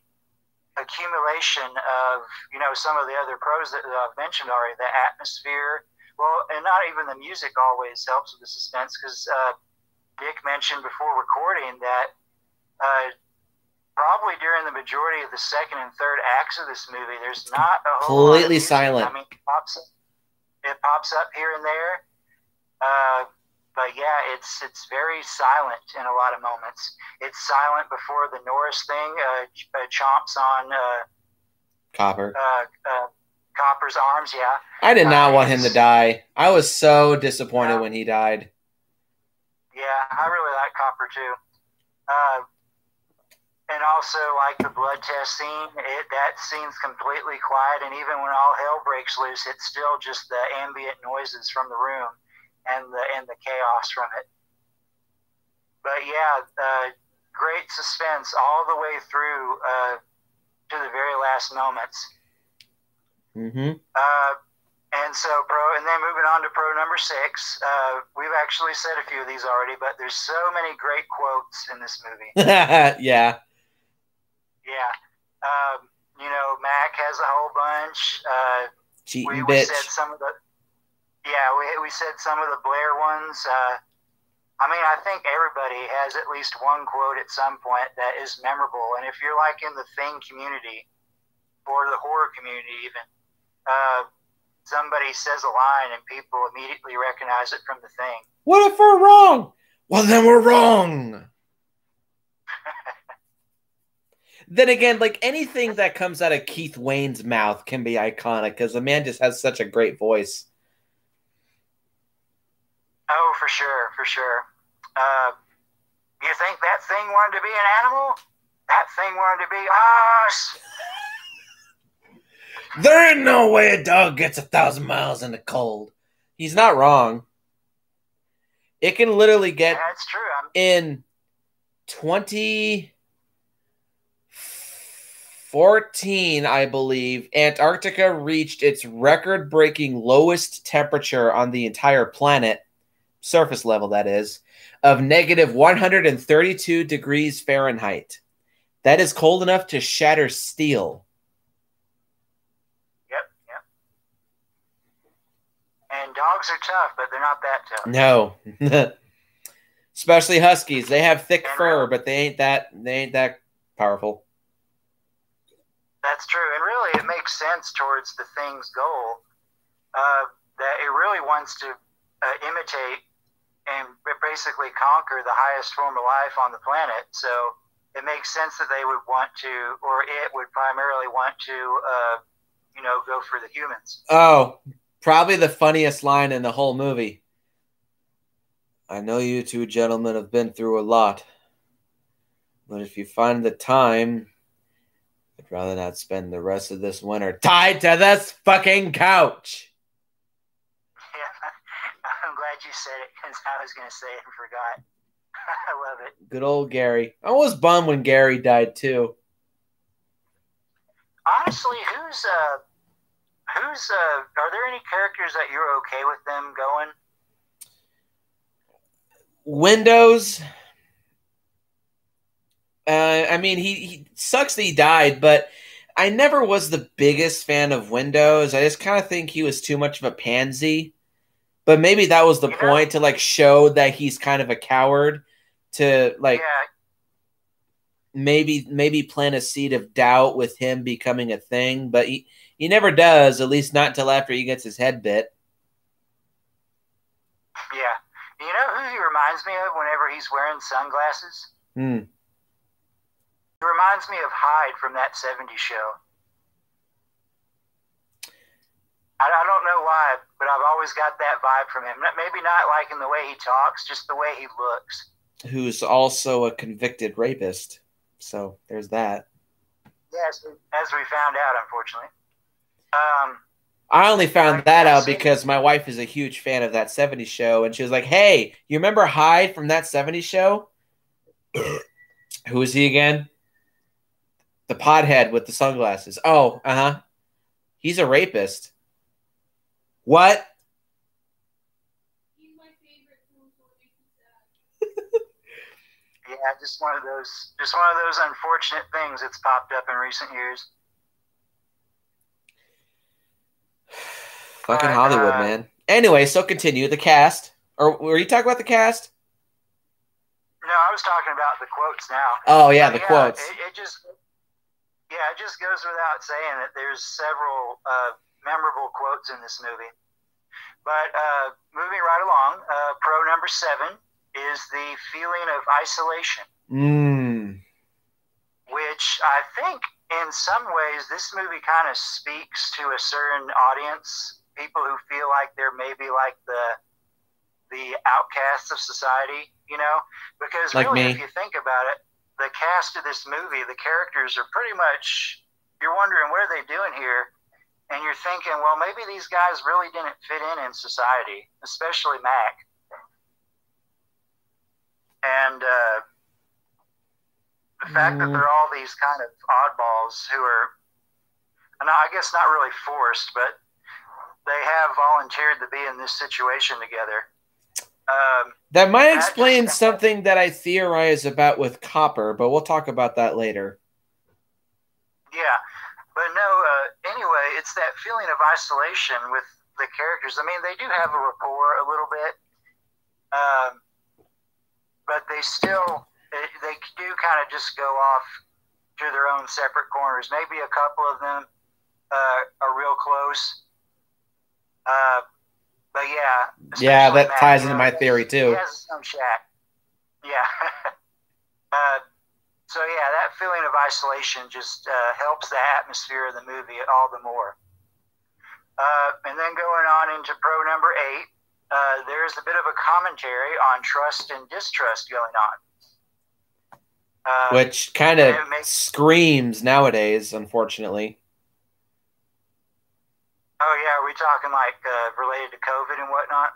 Speaker 2: accumulation of you know some of the other pros that I've mentioned already. The atmosphere, well, and not even the music always helps with the suspense because uh, Dick mentioned before recording that uh, probably during the majority of the second and third acts of this movie, there's not a whole
Speaker 1: completely silent.
Speaker 2: I mean, it pops, it pops up here and there. Uh, but yeah, it's it's very silent in a lot of moments. It's silent before the Norris thing uh, uh, chomps on uh,
Speaker 1: Copper.
Speaker 2: uh, uh, Copper's arms. Yeah,
Speaker 1: I did not
Speaker 2: uh,
Speaker 1: want him to die. I was so disappointed when he died.
Speaker 2: yeah, I really like Copper too. Uh, and also like the blood test scene. It that scene's completely quiet, and even when all hell breaks loose, it's still just the ambient noises from the room and the and the chaos from it. But yeah, uh, great suspense all the way through uh, to the very last moments.
Speaker 1: Mm-hmm.
Speaker 2: Uh, and so pro, and then moving on to pro number six. Uh, we've actually said a few of these already, but there's so many great quotes in this movie.
Speaker 1: yeah.
Speaker 2: Yeah. Um, you know, Mac has a whole bunch. Uh,
Speaker 1: Cheating
Speaker 2: we, we
Speaker 1: bitch.
Speaker 2: said some of the, yeah, we, we said some of the Blair ones. Uh, I mean, I think everybody has at least one quote at some point that is memorable. And if you're like in the Thing community or the horror community, even, uh, somebody says a line and people immediately recognize it from the Thing.
Speaker 1: What if we're wrong? Well, then we're wrong. then again, like anything that comes out of Keith Wayne's mouth can be iconic because the man just has such a great voice.
Speaker 2: Oh, for sure, for sure. Uh, you think that thing wanted to be an animal? That thing wanted to be us.
Speaker 1: There ain't no way a dog gets a thousand miles in the cold. He's not wrong. It can literally get
Speaker 2: That's true. I'm,
Speaker 1: in 2014, I believe, Antarctica reached its record breaking lowest temperature on the entire planet, surface level that is, of negative 132 degrees Fahrenheit. That is cold enough to shatter steel.
Speaker 2: yep, yep. And dogs are tough, but they're not that tough.
Speaker 1: No. Especially huskies. They have thick fur, but they ain't that they ain't that powerful.
Speaker 2: That's true, and really, it makes sense towards the thing's goal uh, that it really wants to uh, imitate and basically conquer the highest form of life on the planet. So it makes sense that they would want to, or it would primarily want to, uh, you know, go for the humans.
Speaker 1: Oh, probably the funniest line in the whole movie. I know you two gentlemen have been through a lot, but if you find the time, I'd rather not spend the rest of this winter tied to this fucking couch.
Speaker 2: Yeah, I'm glad you said it I was going to say it and forgot. I love it.
Speaker 1: Good old Garry. I was bummed when Garry died too.
Speaker 2: Honestly, who's uh, who's uh, are there any characters that you're okay with them going?
Speaker 1: Windows. Uh, I mean, he, he sucks that he died, but I never was the biggest fan of Windows. I just kind of think he was too much of a pansy. But maybe that was the
Speaker 2: know-
Speaker 1: point to like show that he's kind of a coward to like
Speaker 2: yeah,
Speaker 1: maybe maybe plant a seed of doubt with him becoming a thing. But he he never does, at least not until after he gets his head bit.
Speaker 2: yeah. You know who he reminds me of whenever he's wearing sunglasses?
Speaker 1: Hmm.
Speaker 2: He reminds me of Hyde from that '70s show. I, I don't know why, but I've always got that vibe from him. Maybe not like in the way he talks, just the way he looks.
Speaker 1: Who's also a convicted rapist. So there's that.
Speaker 2: Yes, as we found out, unfortunately. Um,
Speaker 1: I only found
Speaker 2: Like
Speaker 1: that out because my wife is a huge fan of that 70s show, and she was like, Hey, you remember Hyde from that 70s show? Who is he again? The pothead with the sunglasses. Oh, uh huh. He's a rapist. What?
Speaker 2: yeah, just one of those, just one of those unfortunate things that's popped up in recent years.
Speaker 1: Fucking Hollywood, uh, man. Anyway, so continue the cast. Or were you talking about the cast?
Speaker 2: No, I was talking about the quotes now.
Speaker 1: Oh yeah, the yeah, quotes.
Speaker 2: It, it, just, yeah, it just goes without saying that there's several uh, memorable quotes in this movie. But uh, moving right along, uh, pro number seven is the feeling of isolation.
Speaker 1: Mm.
Speaker 2: Which I think, in some ways, this movie kind of speaks to a certain audience, people who feel like they're maybe like the the outcasts of society, you know? Because
Speaker 1: like
Speaker 2: really,
Speaker 1: me.
Speaker 2: if you think about it, the cast of this movie, the characters are pretty much, you're wondering what are they doing here? And you're thinking, well, maybe these guys really didn't fit in in society, especially Mac. And uh, the fact mm. that they're all these kind of oddballs who are, and I guess not really forced, but they have volunteered to be in this situation together. Um,
Speaker 1: that might explain just, something that I theorize about with Copper, but we'll talk about that later.
Speaker 2: Yeah, but no. Anyway, it's that feeling of isolation with the characters. I mean, they do have a rapport a little bit, um, but they still they, do kind of just go off to their own separate corners. Maybe a couple of them uh, are real close. Uh, but yeah.
Speaker 1: Yeah, that
Speaker 2: Matt,
Speaker 1: ties into my theory too.
Speaker 2: He has some shack. Yeah. uh, so yeah, that feeling of isolation just uh, helps the atmosphere of the movie all the more. Uh, and then going on into pro number eight, uh, there's a bit of a commentary on trust and distrust going on.
Speaker 1: Uh, Which kind of screams nowadays, unfortunately.
Speaker 2: Oh yeah, are we talking like uh, related to COVID and whatnot?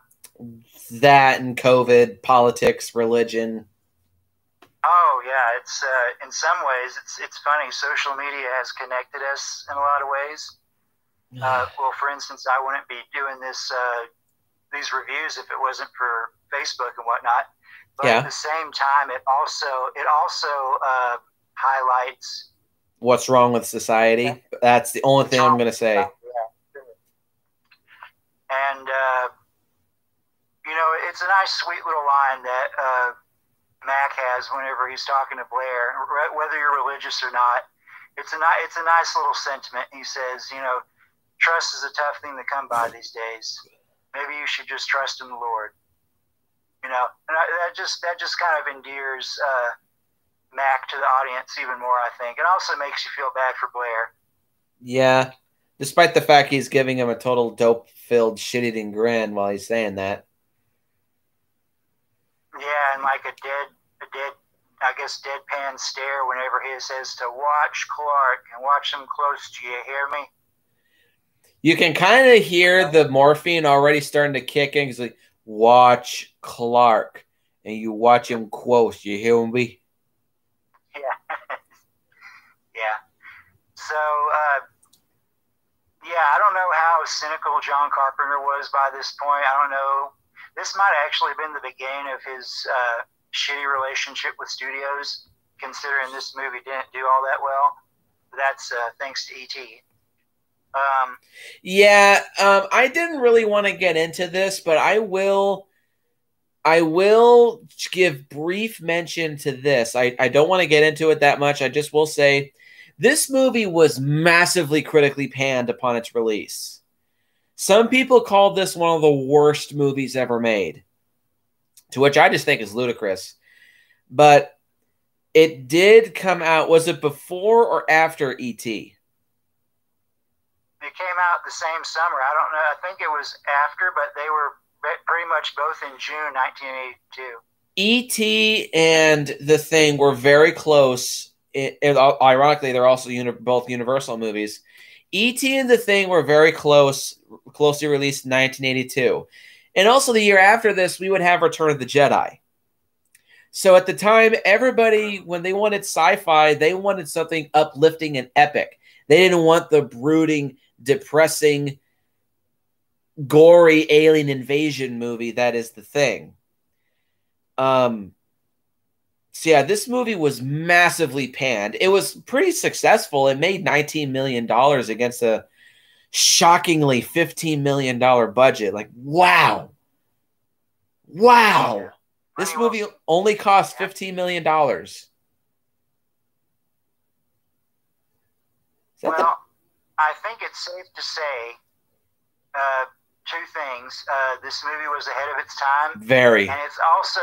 Speaker 1: That and COVID, politics, religion.
Speaker 2: Oh yeah, it's uh, in some ways it's it's funny. Social media has connected us in a lot of ways. Uh, well, for instance, I wouldn't be doing this uh, these reviews if it wasn't for Facebook and whatnot. But yeah. at the same time, it also it also uh, highlights
Speaker 1: what's wrong with society. That's the only thing I'm going to say.
Speaker 2: And, uh, you know, it's a nice, sweet little line that uh, Mac has whenever he's talking to Blair, whether you're religious or not. It's a, ni- it's a nice little sentiment. He says, you know, trust is a tough thing to come by these days. Maybe you should just trust in the Lord. You know, and I, that just that just kind of endears uh, Mac to the audience even more, I think. It also makes you feel bad for Blair.
Speaker 1: Yeah, despite the fact he's giving him a total dope filled shit eating grin while he's saying that.
Speaker 2: Yeah, and like a dead, I guess, deadpan stare whenever he says to watch Clark and watch him close. Do you hear me?
Speaker 1: You can kind of hear the morphine already starting to kick in. He's like, watch Clark, and you watch him close. You hear me?
Speaker 2: Yeah. yeah. So, uh, yeah, I don't know how cynical John Carpenter was by this point. I don't know. This might have actually been the beginning of his uh, shitty relationship with studios, considering this movie didn't do all that well. That's uh, thanks to E.T. Um,
Speaker 1: yeah, um, I didn't really want to get into this, but I will. I will give brief mention to this. I, I don't want to get into it that much. I just will say this movie was massively critically panned upon its release. Some people called this one of the worst movies ever made, to which I just think is ludicrous. But it did come out. Was it before or after E.T.?
Speaker 2: It came out the same summer. I don't know. I think it was after, but they were pretty much both in June 1982.
Speaker 1: E.T. and The Thing were very close it, it, ironically, they're also uni- both Universal movies. E.T. and The Thing were very close, closely released in 1982. And also the year after this, we would have Return of the Jedi. So at the time, everybody, when they wanted sci fi, they wanted something uplifting and epic. They didn't want the brooding, depressing, gory alien invasion movie that is the thing. Um, so yeah, this movie was massively panned. It was pretty successful. It made 19 million dollars against a shockingly 15 million dollar budget. Like wow. Wow. This movie only cost 15 million dollars.
Speaker 2: Well, the... I think it's safe to say uh, two things. Uh, this movie was ahead of its time.
Speaker 1: Very.
Speaker 2: And it's also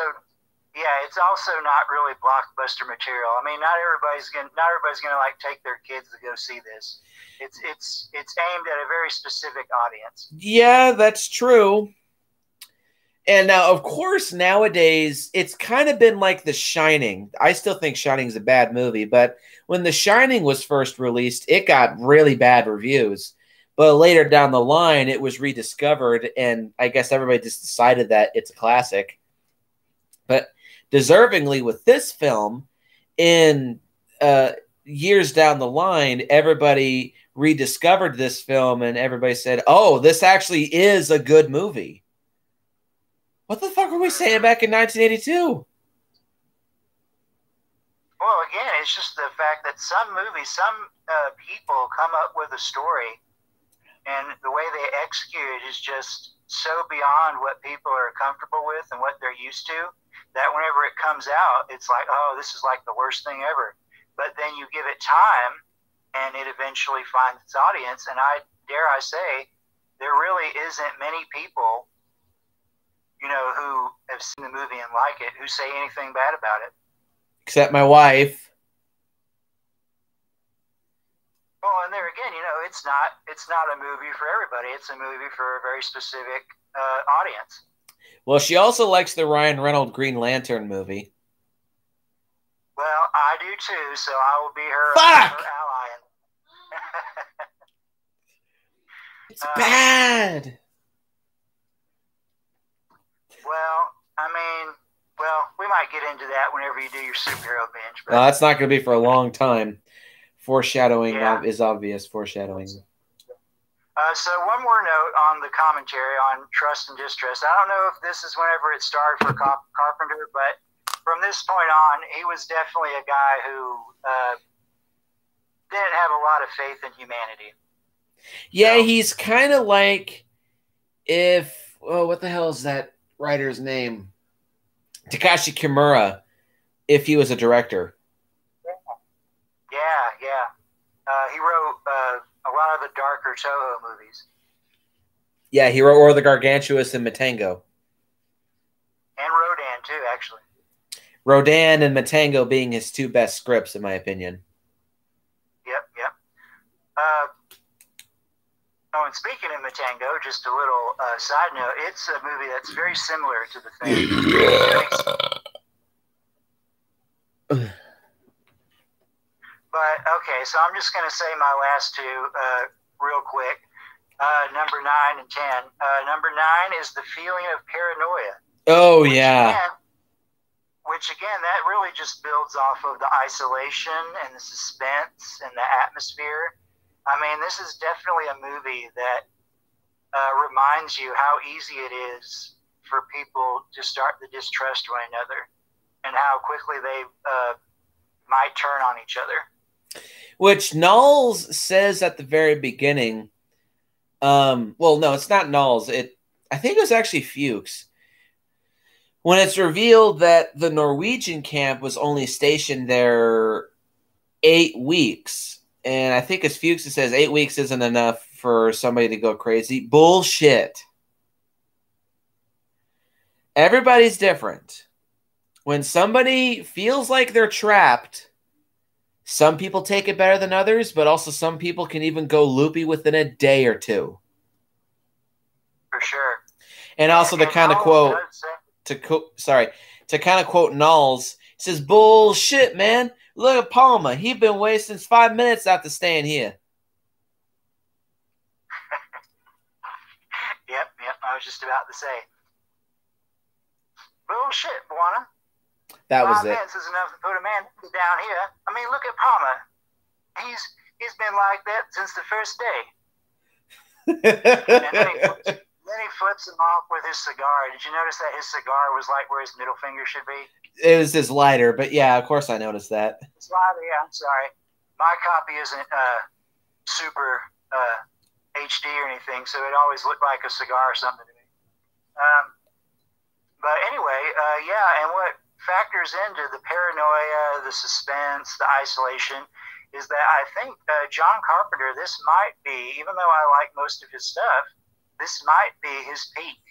Speaker 2: yeah, it's also not really blockbuster material. I mean, not everybody's gonna not everybody's gonna like take their kids to go see this. It's it's it's aimed at a very specific audience.
Speaker 1: Yeah, that's true. And now, of course, nowadays it's kind of been like The Shining. I still think Shining is a bad movie, but when The Shining was first released, it got really bad reviews. But later down the line, it was rediscovered, and I guess everybody just decided that it's a classic. But deservingly with this film in uh, years down the line everybody rediscovered this film and everybody said oh this actually is a good movie. What the fuck were we saying back in 1982
Speaker 2: well again it's just the fact that some movies some uh, people come up with a story and the way they execute it is just so beyond what people are comfortable with and what they're used to that whenever it comes out, it's like, oh, this is like the worst thing ever. But then you give it time and it eventually finds its audience. And I dare I say, there really isn't many people, you know, who have seen the movie and like it who say anything bad about it.
Speaker 1: Except my wife.
Speaker 2: Well, and there again, you know, it's not it's not a movie for everybody. It's a movie for a very specific uh, audience.
Speaker 1: Well, she also likes the Ryan Reynolds Green Lantern movie.
Speaker 2: Well, I do too, so I will be her,
Speaker 1: Fuck!
Speaker 2: her ally.
Speaker 1: it's uh, bad.
Speaker 2: Well, I mean, well, we might get into that whenever you do your superhero binge.
Speaker 1: But... that's not going to be for a long time. Foreshadowing yeah. is obvious. Foreshadowing.
Speaker 2: Uh, so one more note on the commentary on trust and distrust. I don't know if this is whenever it started for Carpenter, but from this point on, he was definitely a guy who uh, didn't have a lot of faith in humanity.
Speaker 1: Yeah, so, he's kind of like if oh, what the hell is that writer's name? Takeshi Kimura, if he was a director.
Speaker 2: Yeah, yeah. Uh, he wrote. Uh, a lot of the darker Toho movies.
Speaker 1: Yeah, he wrote or the Gargantuas and Matango.
Speaker 2: And Rodan too, actually.
Speaker 1: Rodan and Matango being his two best scripts, in my opinion.
Speaker 2: Yep, yep. Uh, oh, and speaking of Matango, just a little uh, side note: it's a movie that's very similar to the thing. But okay, so I'm just going to say my last two uh, real quick. Uh, number nine and ten. Uh, number nine is the feeling of paranoia.
Speaker 1: Oh yeah.
Speaker 2: Again, which again, that really just builds off of the isolation and the suspense and the atmosphere. I mean, this is definitely a movie that uh, reminds you how easy it is for people to start to distrust one another and how quickly they uh, might turn on each other
Speaker 1: which Nauls says at the very beginning. Um, well, no, it's not Nauls. It I think it was actually Fuchs. When it's revealed that the Norwegian camp was only stationed there eight weeks, and I think as Fuchs says, eight weeks isn't enough for somebody to go crazy. Bullshit. Everybody's different. When somebody feels like they're trapped, some people take it better than others, but also some people can even go loopy within a day or two.
Speaker 2: For sure.
Speaker 1: And also to kind of quote to co- sorry to kind of quote Nauls, says, "Bullshit, man. Look at Palmer. he's been wasting five minutes after staying here."
Speaker 2: yep, yep. I was just about to say, bullshit, Buana.
Speaker 1: That was
Speaker 2: Five
Speaker 1: it.
Speaker 2: minutes is enough to put a man down here. I mean, look at Palmer. He's he's been like that since the first day. And then he, flips, then he flips him off with his cigar. Did you notice that his cigar was like where his middle finger should be?
Speaker 1: it was his lighter, but yeah, of course I noticed that.
Speaker 2: It's not, yeah, I'm sorry. My copy isn't uh, super uh, HD or anything, so it always looked like a cigar or something to me. Um, but anyway, uh, yeah, and what factors into the paranoia, the suspense, the isolation is that I think uh, John Carpenter, this might be, even though I like most of his stuff, this might be his peak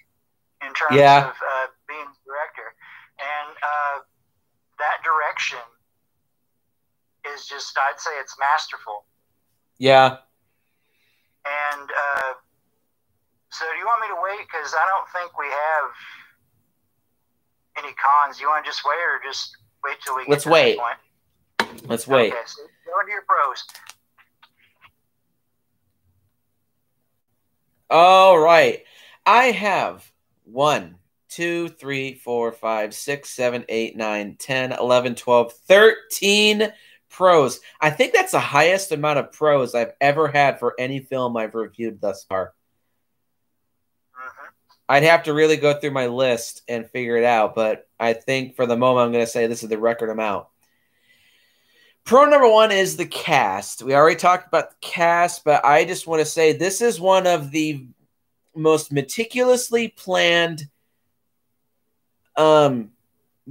Speaker 2: in terms
Speaker 1: Yeah.
Speaker 2: of uh, being director. And uh, that direction is just, I'd say it's masterful.
Speaker 1: Yeah.
Speaker 2: And uh, so, do you want me to wait? Because I don't think we have any cons. You want to just wait, or just wait till we get
Speaker 1: Let's
Speaker 2: to
Speaker 1: wait. Let's wait.
Speaker 2: Okay, so go into your pros.
Speaker 1: All right. I have one, two, three, four, five, six, seven, eight, nine, 10, 11, 12, 13 pros. I think that's the highest amount of pros I've ever had for any film I've reviewed thus far. I'd have to really go through my list and figure it out, but I think for the moment I'm going to say this is the record amount. Pro number one is the cast. We already talked about the cast, but I just want to say this is one of the most meticulously planned, um,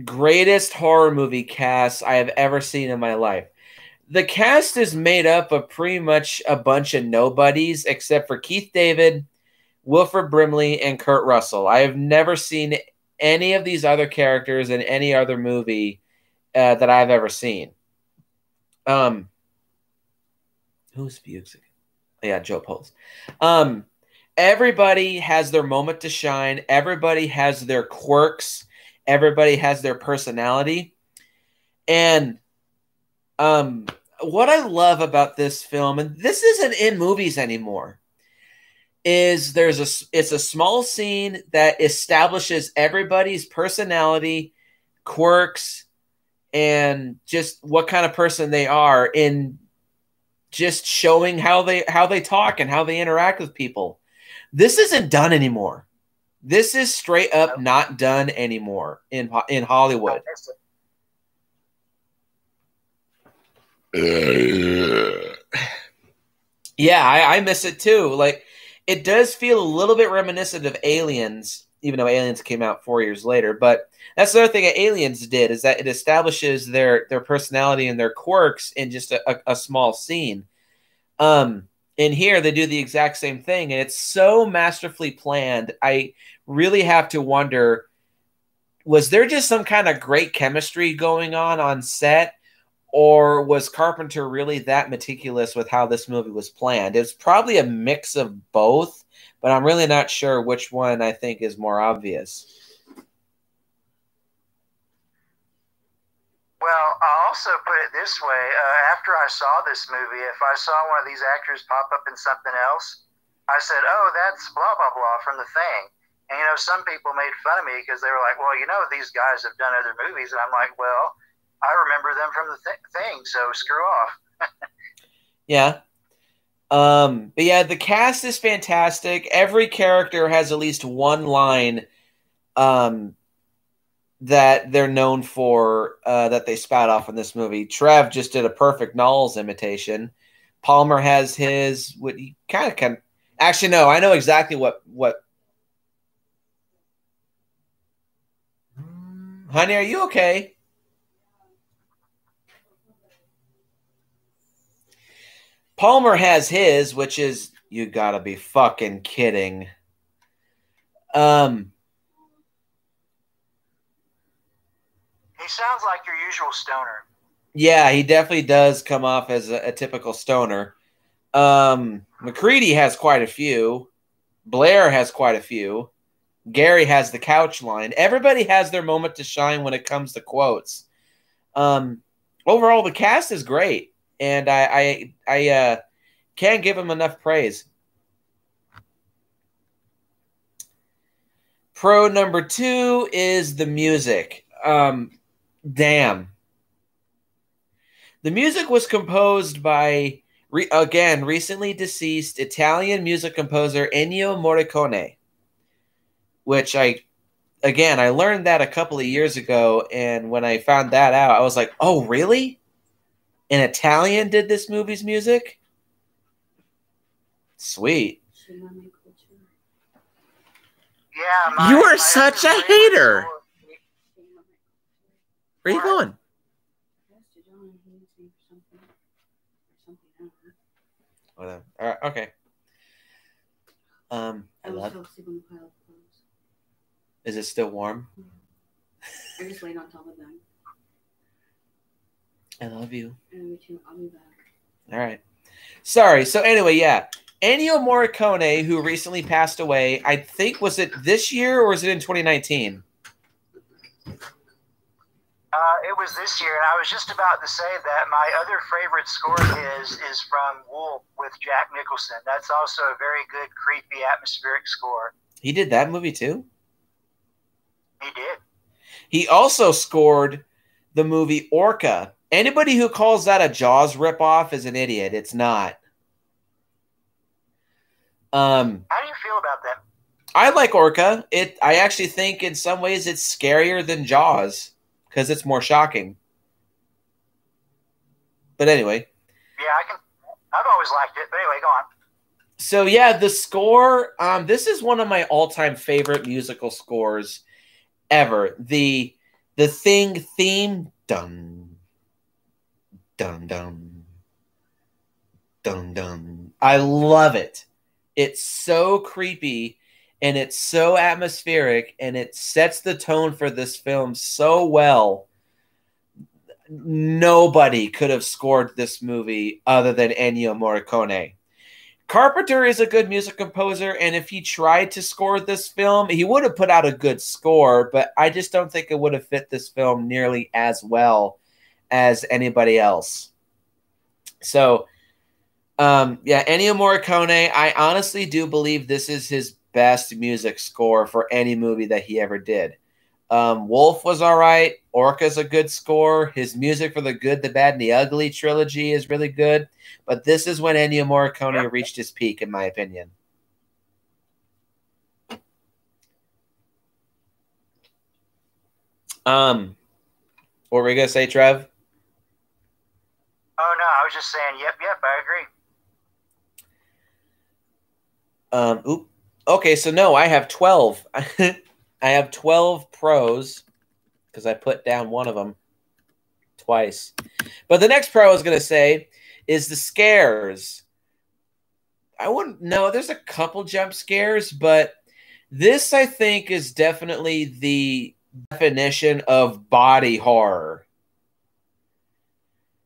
Speaker 1: greatest horror movie casts I have ever seen in my life. The cast is made up of pretty much a bunch of nobodies, except for Keith David, Wilford Brimley, and Kurt Russell. I have never seen any of these other characters in any other movie uh, that I've ever seen. Um, who's Fuchs? Yeah, Joel Polis. Um, everybody has their moment to shine. Everybody has their quirks. Everybody has their personality. And um, what I love about this film, and this isn't in movies anymore, is there's a it's a small scene that establishes everybody's personality, quirks, and just what kind of person they are in just showing how they how they talk and how they interact with people. This isn't done anymore. This is straight up not done anymore in in Hollywood. Uh, yeah, I, I miss it too. Like it does feel a little bit reminiscent of Aliens, even though Aliens came out four years later. But that's the other thing that Aliens did is that it establishes their their personality and their quirks in just a, a, a small scene. Um, in here they do the exact same thing, and it's so masterfully planned. I really have to wonder: was there just some kind of great chemistry going on on set? Or was Carpenter really that meticulous with how this movie was planned? It's probably a mix of both, but I'm really not sure which one I think is more obvious.
Speaker 2: Well, I'll also put it this way: uh, after I saw this movie, if I saw one of these actors pop up in something else, I said, "Oh, that's blah blah blah from The Thing." And you know, some people made fun of me because they were like, "Well, you know, these guys have done other movies," and I'm like, "Well." I remember them from the th- thing, so screw off.
Speaker 1: yeah. Um, but yeah, the cast is fantastic. Every character has at least one line um, that they're known for uh, that they spat off in this movie. Trev just did a perfect Nauls imitation. Palmer has his what he kind of can actually no, I know exactly what what Honey, are you okay? Palmer has his, which is you gotta be fucking kidding. Um,
Speaker 2: he sounds like your usual stoner.
Speaker 1: Yeah, he definitely does come off as a, a typical stoner. Um, MacReady has quite a few. Blair has quite a few. Garry has the couch line. Everybody has their moment to shine when it comes to quotes. Um, overall, the cast is great and I I, I uh, can't give him enough praise. Pro number two is the music. Um, damn. The music was composed by, re- again, recently deceased Italian music composer Ennio Morricone, which I, again, I learned that a couple of years ago. And when I found that out, I was like, oh, really? An Italian did this movie's music? Sweet.
Speaker 2: Yeah, my,
Speaker 1: You are
Speaker 2: my
Speaker 1: such a hater. Where are you going? Whatever. All right, okay. Um, I
Speaker 3: I
Speaker 1: love.
Speaker 3: fell asleep on the pile of clothes.
Speaker 1: Is it still warm?
Speaker 3: I just laid on top of them.
Speaker 1: I love you.
Speaker 3: And me too. I'll be back.
Speaker 1: All right. Sorry. So anyway, yeah. Ennio Morricone, who recently passed away, I think was it this year or was it in 2019?
Speaker 2: Uh, it was this year, and I was just about to say that my other favorite score of his is from Wolf with Jack Nicholson. That's also a very good, creepy, atmospheric score.
Speaker 1: He did that movie too.
Speaker 2: He did.
Speaker 1: He also scored the movie Orca. Anybody who calls that a Jaws ripoff is an idiot. It's not. Um,
Speaker 2: How do you feel about that?
Speaker 1: I like Orca. It. I actually think in some ways it's scarier than Jaws because it's more shocking. But anyway,
Speaker 2: Yeah, I can. I've always liked it, but anyway, go on.
Speaker 1: so yeah, the score. Um, this is one of my all-time favorite musical scores ever. The the thing theme dun dun dun dun dun. I love it. It's so creepy and it's so atmospheric and it sets the tone for this film so well. Nobody could have scored this movie other than Ennio Morricone. Carpenter is a good music composer, and if he tried to score this film, he would have put out a good score, but I just don't think it would have fit this film nearly as well as anybody else. So, um, yeah, Ennio Morricone, I honestly do believe this is his best music score for any movie that he ever did. Um, Wolf was all right. Orca's a good score. His music for the Good, the Bad, and the Ugly trilogy is really good. But this is when Ennio Morricone reached his peak, in my opinion. Um, what were we gonna say, Trev?
Speaker 2: I was just saying. Yep, yep, I agree.
Speaker 1: Um, oop. Okay, so no, I have twelve. I have twelve pros because I put down one of them twice. But the next pro I was gonna say is the scares. I wouldn't know. There's a couple jump scares, but this I think is definitely the definition of body horror.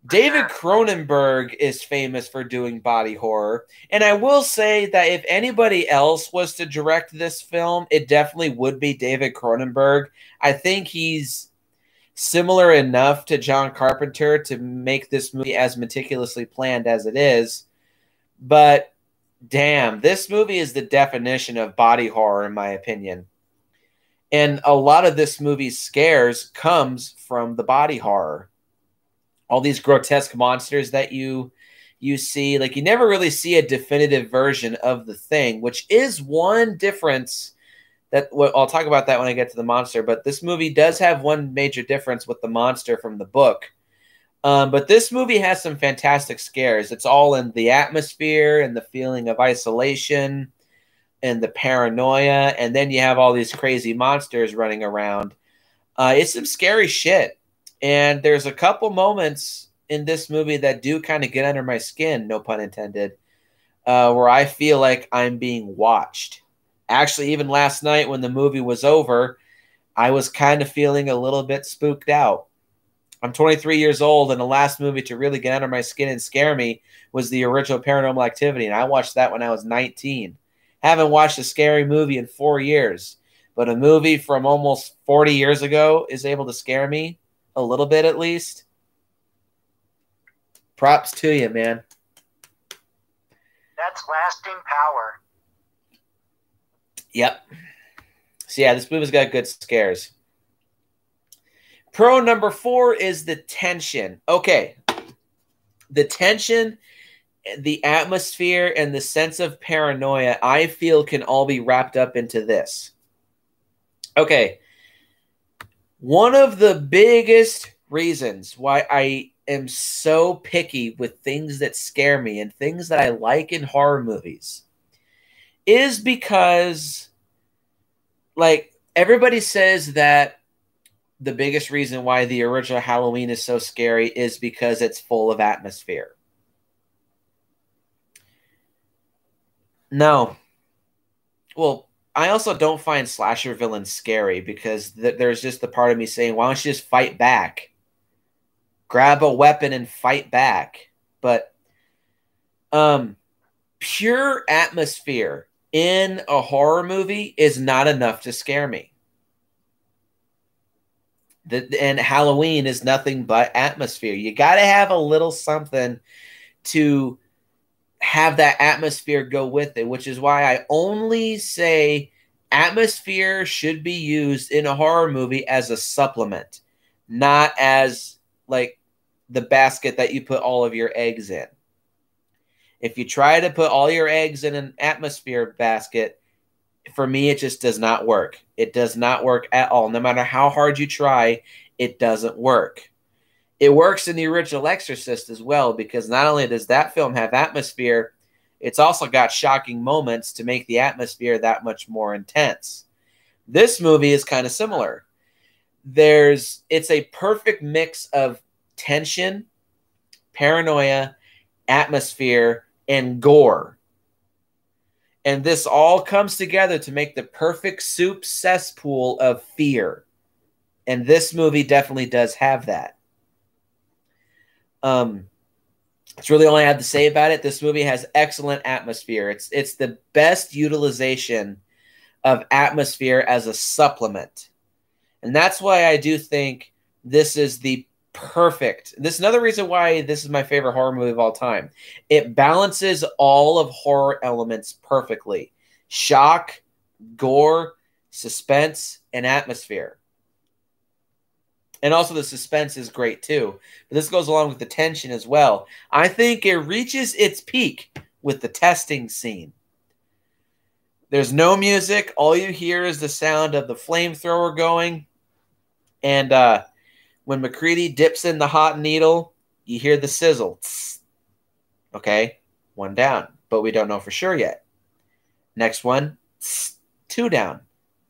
Speaker 1: David Cronenberg is famous for doing body horror. And I will say that if anybody else was to direct this film, it definitely would be David Cronenberg. I think he's similar enough to John Carpenter to make this movie as meticulously planned as it is. But damn, this movie is the definition of body horror, in my opinion. And a lot of this movie's scares comes from the body horror. All these grotesque monsters that you you see, like you never really see a definitive version of the thing, which is one difference that well, I'll talk about that when I get to the monster. But this movie does have one major difference with the monster from the book. Um, but this movie has some fantastic scares. It's all in the atmosphere and the feeling of isolation and the paranoia, and then you have all these crazy monsters running around. Uh, it's some scary shit, and there's a couple moments in this movie that do kind of get under my skin, no pun intended, uh, where I feel like I'm being watched. Actually, even last night when the movie was over, I was kind of feeling a little bit spooked out. I'm 23 years old, and the last movie to really get under my skin and scare me was the original Paranormal Activity, and I watched that when I was 19. Haven't watched a scary movie in four years, but a movie from almost 40 years ago is able to scare me a little bit at least. Props to you, man.
Speaker 2: That's lasting power.
Speaker 1: Yep. So yeah, this movie's got good scares. Pro number four is the tension. Okay. The tension, the atmosphere, and the sense of paranoia, I feel, can all be wrapped up into this. Okay. One of the biggest reasons why I am so picky with things that scare me and things that I like in horror movies is because, like, everybody says that the biggest reason why the original Halloween is so scary is because it's full of atmosphere. No. Well, I also don't find slasher villains scary because th- there's just the part of me saying, why don't you just fight back? Grab a weapon and fight back. But um pure atmosphere in a horror movie is not enough to scare me. The, and Halloween is nothing but atmosphere. You got to have a little something to have that atmosphere go with it, which is why I only say atmosphere should be used in a horror movie as a supplement, not as like the basket that you put all of your eggs in. If you try to put all your eggs in an atmosphere basket, for me, it just does not work. It does not work at all. No matter how hard you try, it doesn't work. It works in the original Exorcist as well, because not only does that film have atmosphere, it's also got shocking moments to make the atmosphere that much more intense. This movie is kind of similar. There's it's a perfect mix of tension, paranoia, atmosphere, and gore. And this all comes together to make the perfect soup cesspool of fear. And this movie definitely does have that. Um, it's really all I have to say about it. This movie has excellent atmosphere. It's it's the best utilization of atmosphere as a supplement. And that's why I do think this is the perfect. This is another reason why this is my favorite horror movie of all time. It balances all of horror elements perfectly. Shock, gore, suspense, and atmosphere. And also the suspense is great too. But this goes along with the tension as well. I think it reaches its peak with the testing scene. There's no music. All you hear is the sound of the flamethrower going. And uh, when MacReady dips in the hot needle, you hear the sizzle. Okay, one down, but we don't know for sure yet. Next one, two down.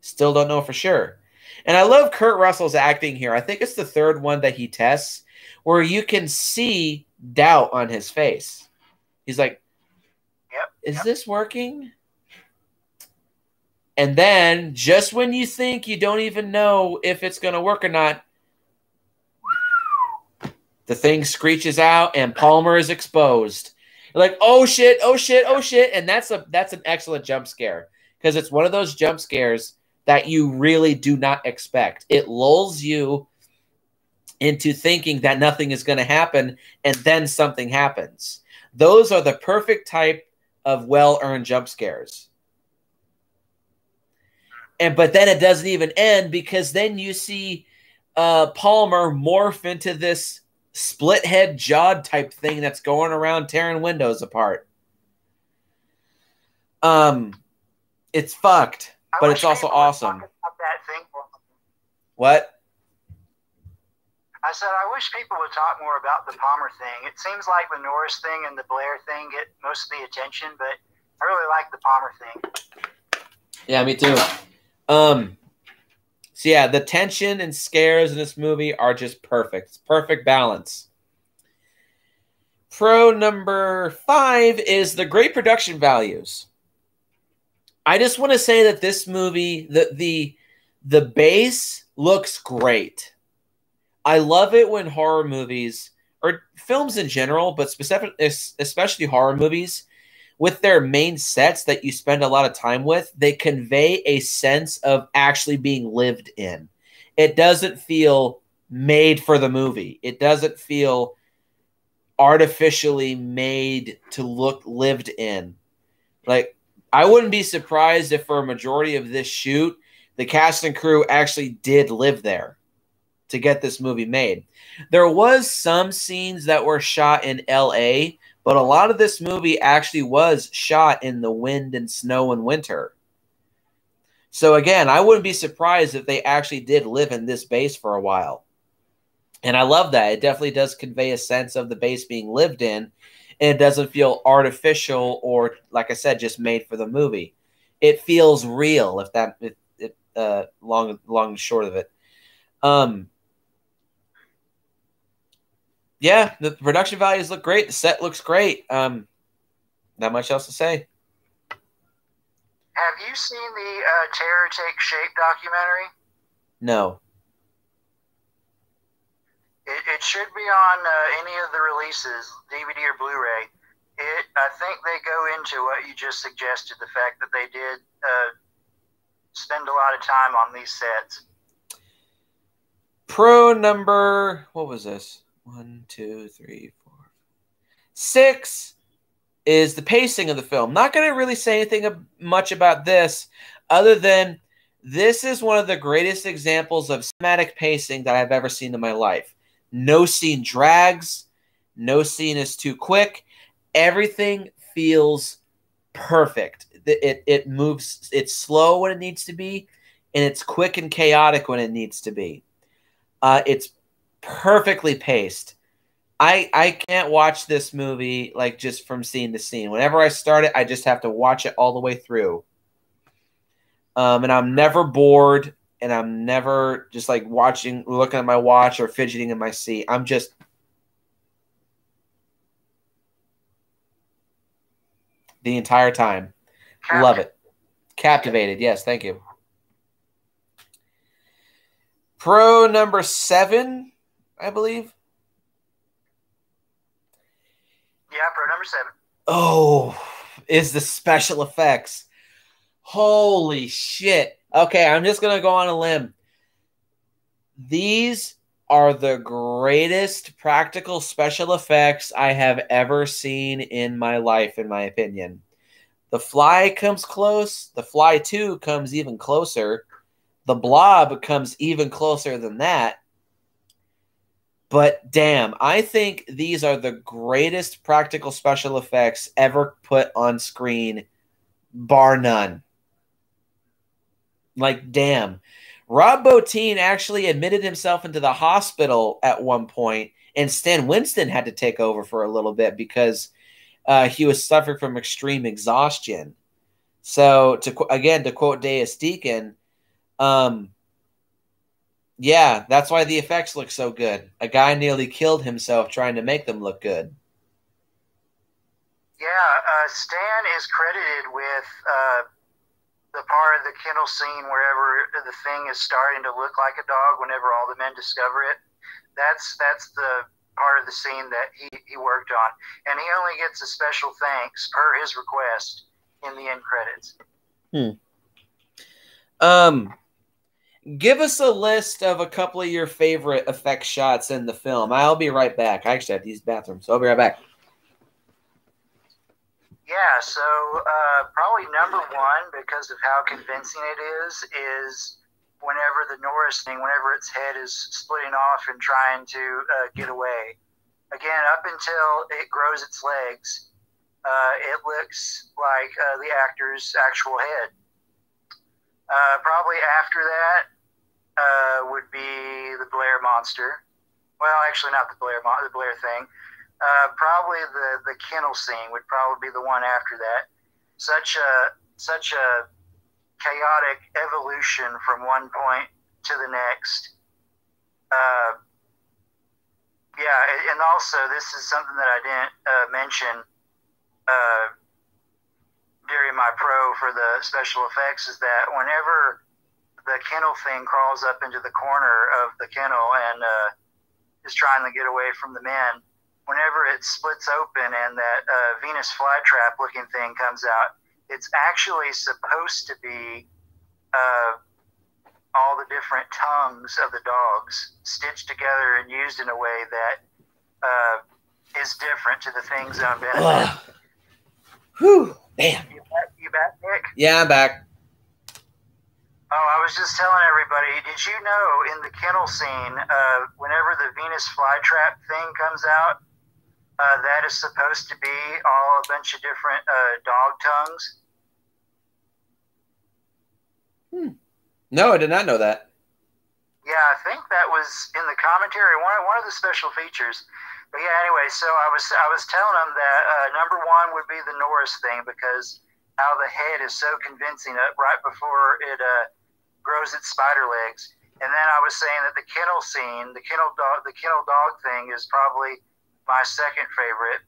Speaker 1: Still don't know for sure. And I love Kurt Russell's acting here. I think it's the third one that he tests where you can see doubt on his face. He's like,
Speaker 2: Yep.
Speaker 1: Is
Speaker 2: yep.
Speaker 1: this working? And then, just when you think you don't even know if it's going to work or not, the thing screeches out and Palmer is exposed. You're like, oh shit, oh shit, oh shit, and that's a that's an excellent jump scare because it's one of those jump scares that you really do not expect. It lulls you into thinking that nothing is going to happen and then something happens. Those are the perfect type of well-earned jump scares. And but then it doesn't even end because then you see uh, Palmer morph into this split head jawed type thing that's going around tearing windows apart. Um, it's fucked, but it's also
Speaker 2: people would talk
Speaker 1: awesome. What?
Speaker 2: I said I wish people would talk more about the Palmer thing. It seems like the Norris thing and the Blair thing get most of the attention, but I really like the Palmer thing.
Speaker 1: Yeah, me too. Um, so yeah, the tension and scares in this movie are just perfect. It's perfect balance. Pro number five is the great production values. I just want to say that this movie, the the the base looks great. I love it when horror movies or films in general, but specific, especially horror movies, with their main sets that you spend a lot of time with, they convey a sense of actually being lived in. It doesn't feel made for the movie. It doesn't feel artificially made to look lived in. Like I wouldn't be surprised if for a majority of this shoot, the cast and crew actually did live there. to get this movie made. There was some scenes that were shot in LA, but a lot of this movie actually was shot in the wind and snow and winter. So again, I wouldn't be surprised if they actually did live in this base for a while. And I love that. It definitely does convey a sense of the base being lived in and it doesn't feel artificial or like I said just made for the movie. It feels real if that if, if, uh long long and short of it. Um yeah, the production values look great. The set looks great. Um, not much else to say.
Speaker 2: Have you seen the uh, Terror Take Shape documentary?
Speaker 1: No.
Speaker 2: It, it should be on uh, any of the releases, DVD or Blu-ray. It, I think they go into what you just suggested, the fact that they did uh, spend a lot of time on these sets.
Speaker 1: Pro number, what was this? One, two, three, four, six is the pacing of the film. Not going to really say anything much about this, other than this is one of the greatest examples of cinematic pacing that I've ever seen in my life. No scene drags, no scene is too quick. Everything feels perfect. It, it, it moves, it's slow when it needs to be, and it's quick and chaotic when it needs to be. Uh, it's perfectly paced. I I can't watch this movie like just from scene to scene. Whenever I start it, I just have to watch it all the way through. Um, and I'm never bored, and I'm never just like watching, looking at my watch or fidgeting in my seat. I'm just the entire time. Love it. Captivated. Yes, thank you. Pro number seven, I believe.
Speaker 2: Yeah, pro number seven.
Speaker 1: Oh, is the special effects. Holy shit. Okay, I'm just going to go on a limb. These are the greatest practical special effects I have ever seen in my life, in my opinion. The Fly comes close. The Fly 2 comes even closer. The Blob comes even closer than that. But damn, I think these are the greatest practical special effects ever put on screen, bar none. Like, damn. Rob Bottin actually admitted himself into the hospital at one point, and Stan Winston had to take over for a little bit because uh, he was suffering from extreme exhaustion. So, to again, to quote Deus Deacon, um, yeah, that's why the effects look so good. A guy nearly killed himself trying to make them look good.
Speaker 2: Yeah, uh, Stan is credited with uh, the part of the kennel scene wherever the thing is starting to look like a dog. Whenever all the men discover it, that's that's the part of the scene that he, he worked on, and he only gets a special thanks per his request in the end credits.
Speaker 1: Hmm. Um give us a list of a couple of your favorite effect shots in the film. I'll be right back. I actually have to use the bathroom, so I'll be right back.
Speaker 2: Yeah, so uh, probably number one, because of how convincing it is, is whenever the Norris thing, whenever its head is splitting off and trying to uh, get away. Again, up until it grows its legs, uh, it looks like uh, the actor's actual head. Uh, probably after that, uh, would be the Blair monster. Well, actually, not the Blair the Blair thing. Uh, probably the the kennel scene would probably be the one after that. Such a such a chaotic evolution from one point to the next. Uh, yeah, and also this is something that I didn't uh, mention uh, during my pro for the special effects is that whenever the kennel thing crawls up into the corner of the kennel and uh, is trying to get away from the men. Whenever it splits open and that uh, Venus flytrap looking thing comes out, it's actually supposed to be uh, all the different tongues of the dogs stitched together and used in a way that uh, is different to the things on benefit.
Speaker 1: Whew, man.
Speaker 2: You bet, you bet, Nick?
Speaker 1: Yeah, I'm back.
Speaker 2: Oh, I was just telling everybody. Did you know in the kennel scene, uh, whenever the Venus flytrap thing comes out, uh, that is supposed to be all a bunch of different uh, dog tongues.
Speaker 1: No, I did not know that.
Speaker 2: Yeah, I think that was in the commentary, one of, one of the special features. But yeah, anyway, so I was I was telling them that uh, number one would be the Norris thing because how the head is so convincing right before it uh, grows its spider legs, and then I was saying that the kennel scene, the kennel dog, the kennel dog thing is probably my second favorite,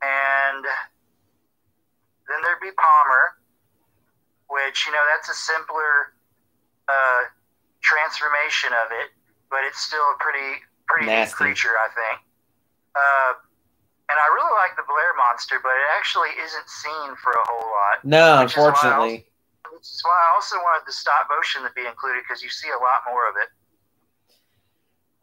Speaker 2: and then there'd be Palmer, which you know that's a simpler uh, transformation of it, but it's still a pretty pretty neat creature, I think. Uh, and I really like the Blair monster, but it actually isn't seen for a whole lot.
Speaker 1: No,
Speaker 2: Which is why I
Speaker 1: unfortunately.
Speaker 2: Which is why I also wanted the stop motion to be included because you see a lot more of it.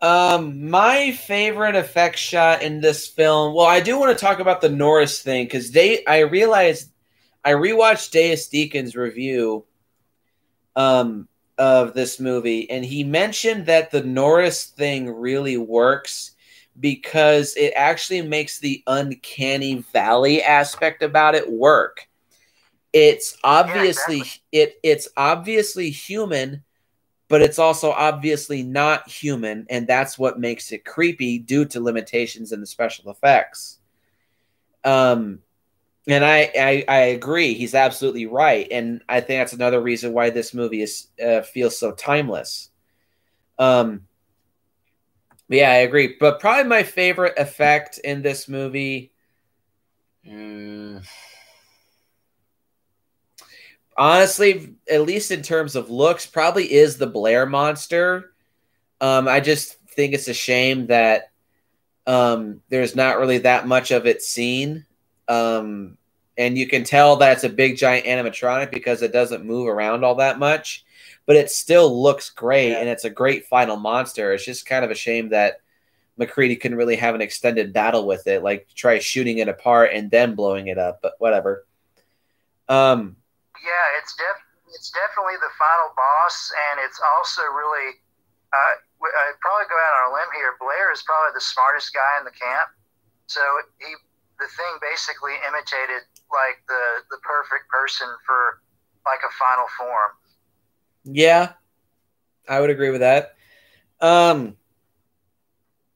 Speaker 1: Um, my favorite effect shot in this film. Well, I do want to talk about the Norris thing because they. I realized I rewatched Deus Deacon's review, um, of this movie, and he mentioned that the Norris thing really works because it actually makes the uncanny valley aspect about it work. It's obviously it. It's obviously human but it's also obviously not human, and that's what makes it creepy due to limitations in the special effects. Um, and I, I I agree, he's absolutely right, and I think that's another reason why this movie is uh, feels so timeless. Um, yeah, I agree. But probably my favorite effect in this movie. mm, honestly, at least in terms of looks, probably is the Blair monster. Um, I just think it's a shame that um, there's not really that much of it seen. Um, and you can tell that it's a big giant animatronic because it doesn't move around all that much, but it still looks great
Speaker 2: Yeah.
Speaker 1: and it's a great final monster. It's just kind of a shame that MacReady couldn't really have an extended battle with it, like try shooting it apart and then blowing it up, but whatever. Um,
Speaker 2: Yeah, it's def it's definitely the final boss, and it's also really. Uh, I'd probably go out on a limb here. Blair is probably the smartest guy in the camp, so he the thing basically imitated like the the perfect person for like a final form.
Speaker 1: Yeah, I would agree with that. Um,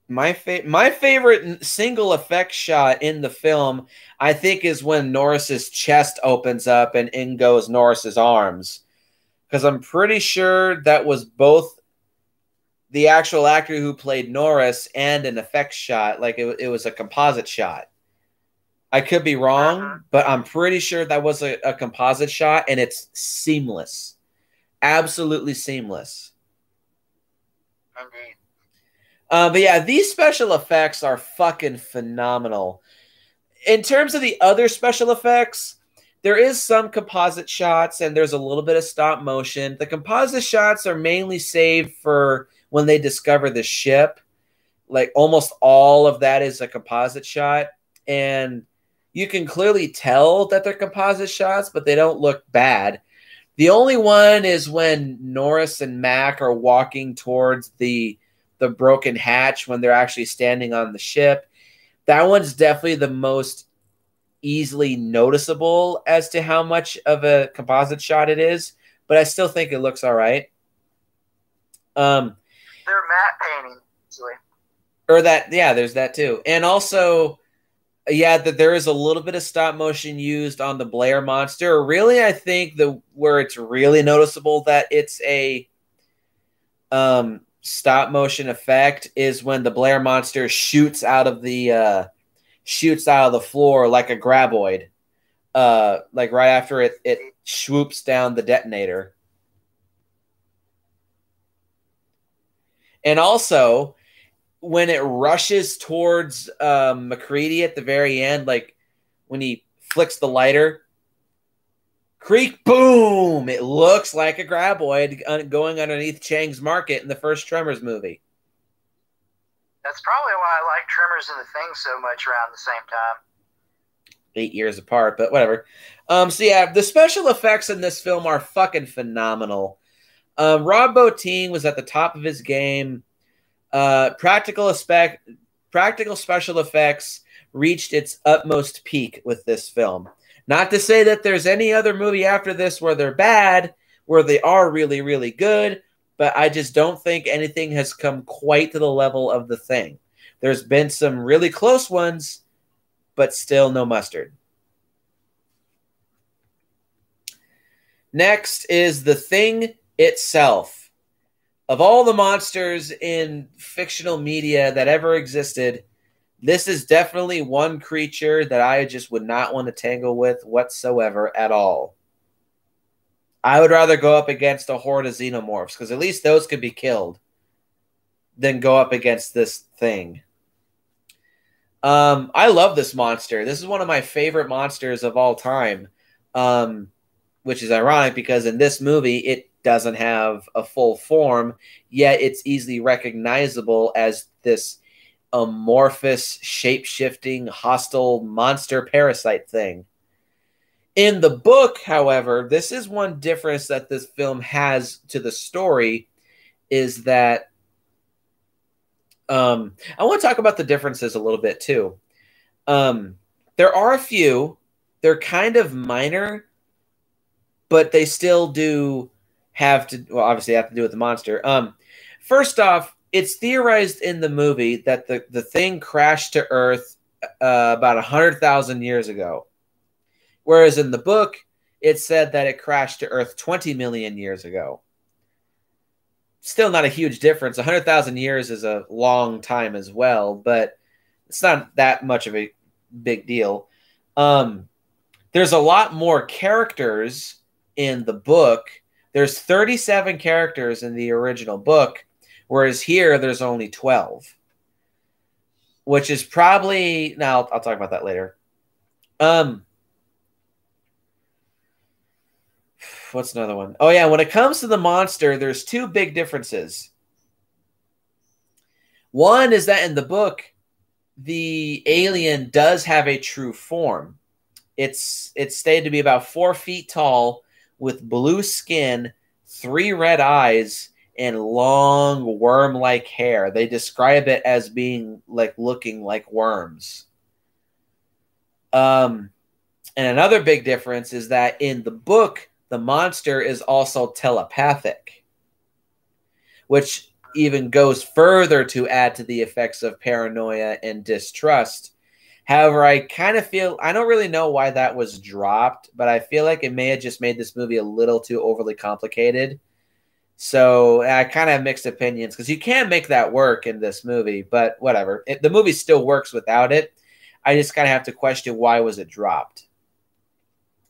Speaker 1: my fa- my favorite single effect shot in the film, I think, is when Norris's chest opens up and in goes Norris's arms, because I'm pretty sure that was both the actual actor who played Norris and an effect shot, like it, it was a composite shot. I could be wrong,
Speaker 2: Uh-huh.
Speaker 1: but I'm pretty sure that was a, a composite shot, and it's seamless absolutely seamless.
Speaker 2: Indeed.
Speaker 1: Uh, but yeah, these special effects are fucking phenomenal. In terms of the other special effects, there is some composite shots and there's a little bit of stop motion. The composite shots are mainly saved for when they discover the ship. Like almost all of that is a composite shot. And you can clearly tell that they're composite shots, but they don't look bad. The only one is when Norris and Mac are walking towards the the broken hatch when they're actually standing on the ship. That one's definitely the most easily noticeable as to how much of a composite shot it is, but I still think it looks all right. Um,
Speaker 2: They're matte painting, usually.
Speaker 1: or that yeah there's that too and also yeah that there is a little bit of stop motion used on the blair monster really i think the where it's really noticeable that it's a um stop motion effect is when the blair monster shoots out of the uh shoots out of the floor like a graboid uh like right after it it swoops down the detonator. And also when it rushes towards um, MacReady at the very end, like when he flicks the lighter, creak, boom! It looks like a graboid going underneath Chang's Market in the first Tremors movie.
Speaker 2: That's probably why I like Tremors and the Thing so much around the same time.
Speaker 1: Eight years apart, but whatever. Um, so yeah, the special effects in this film are fucking phenomenal. Um, Rob Bottin was at the top of his game. Uh, practical effect, practical special effects reached its utmost peak with this film. Not to say that there's any other movie after this where they're bad, where they are really, really good, but I just don't think anything has come quite to the level of the thing. There's been some really close ones, but still no mustard. Next is The Thing itself. Of all the monsters in fictional media that ever existed, this is definitely one creature that I just would not want to tangle with whatsoever at all. I would rather go up against a horde of xenomorphs because at least those could be killed than go up against this thing. Um, I love this monster. This is one of my favorite monsters of all time. Um, which is ironic because in this movie it doesn't have a full form, yet it's easily recognizable as this amorphous, shape shifting, hostile monster parasite thing. In the book, however, this is one difference that this film has to the story is that um, I want to talk about the differences a little bit too. Um, there are a few, they're kind of minor, but they still do have to well obviously have to do with the monster. Um first off, it's theorized in the movie that the the thing crashed to earth uh, about 100,000 years ago. Whereas in the book, it said that it crashed to earth 20 million years ago. Still not a huge difference. 100,000 years is a long time as well, but it's not that much of a big deal. Um, there's a lot more characters in the book. There's 37 characters in the original book, whereas here there's only 12. Which is probably now I'll, I'll talk about that later. Um what's another one? Oh yeah, when it comes to the monster, there's two big differences. One is that in the book, the alien does have a true form. It's it's stated to be about four feet tall with blue skin, three red eyes, and long worm like hair. They describe it as being like looking like worms. Um, and another big difference is that in the book, the monster is also telepathic, which even goes further to add to the effects of paranoia and distrust However, I kind of feel I don't really know why that was dropped, but I feel like it may have just made this movie a little too overly complicated. So I kind of have mixed opinions because you can make that work in this movie, but whatever. It, the movie still works without it. I just kind of have to question why was it dropped.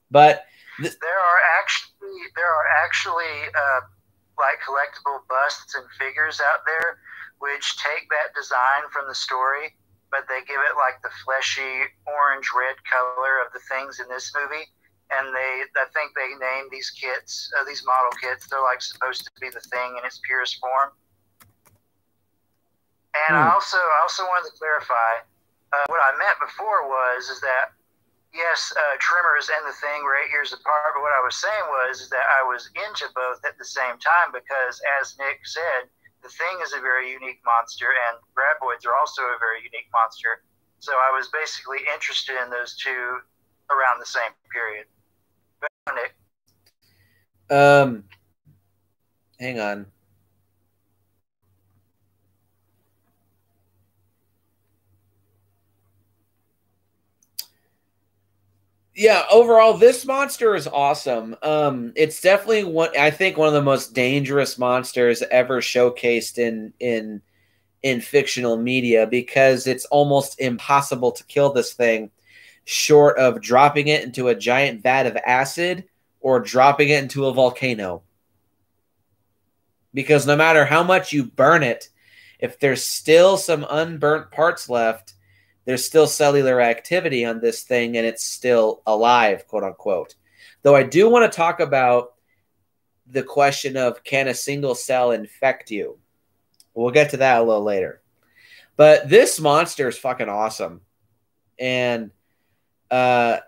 Speaker 1: But
Speaker 2: th- there are actually there are actually uh, like collectible busts and figures out there which take that design from the story but they give it like the fleshy orange red color of the things in this movie. And they, I think they named these kits, uh, these model kits. They're like supposed to be the thing in its purest form. And hmm. I also, I also wanted to clarify uh, what I meant before was is that yes, uh, Tremors and the Thing were eight years apart. But what I was saying was that I was into both at the same time because, as Nick said, the Thing is a very unique monster, and Graboids are also a very unique monster. So I was basically interested in those two around the same period. Nick.
Speaker 1: Um, hang on. yeah overall this monster is awesome um it's definitely one i think one of the most dangerous monsters ever showcased in in in fictional media because it's almost impossible to kill this thing short of dropping it into a giant vat of acid or dropping it into a volcano because no matter how much you burn it if there's still some unburnt parts left there's still cellular activity on this thing and it's still alive, quote unquote. Though I do want to talk about the question of can a single cell infect you? We'll get to that a little later. But this monster is fucking awesome. And uh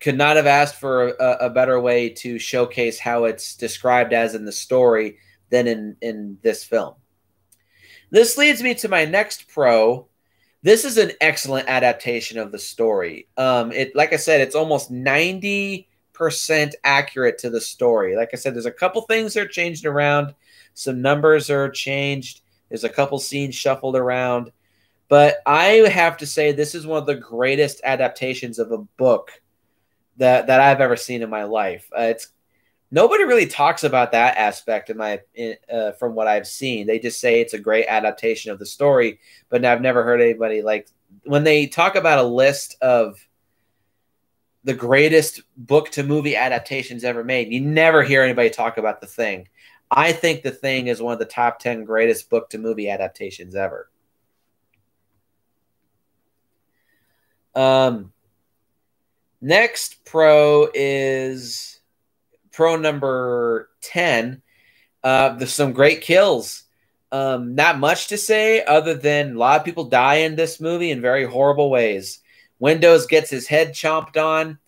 Speaker 1: could not have asked for a, a better way to showcase how it's described as in the story than in in this film. This leads me to my next pro. This is an excellent adaptation of the story. Um, it like I said, it's almost ninety percent accurate to the story. Like I said, there's a couple things that are changed around. Some numbers are changed. There's a couple scenes shuffled around. But I have to say, this is one of the greatest adaptations of a book that that I've ever seen in my life. Uh, it's nobody really talks about that aspect in my uh, from what I've seen. They just say it's a great adaptation of the story, but I've never heard anybody like when they talk about a list of the greatest book to movie adaptations ever made. You never hear anybody talk about the thing. I think the thing is one of the top 10 greatest book to movie adaptations ever. Um, next pro is pro number 10. Uh, there's some great kills. Um, not much to say other than a lot of people die in this movie in very horrible ways. Windows gets his head chomped on.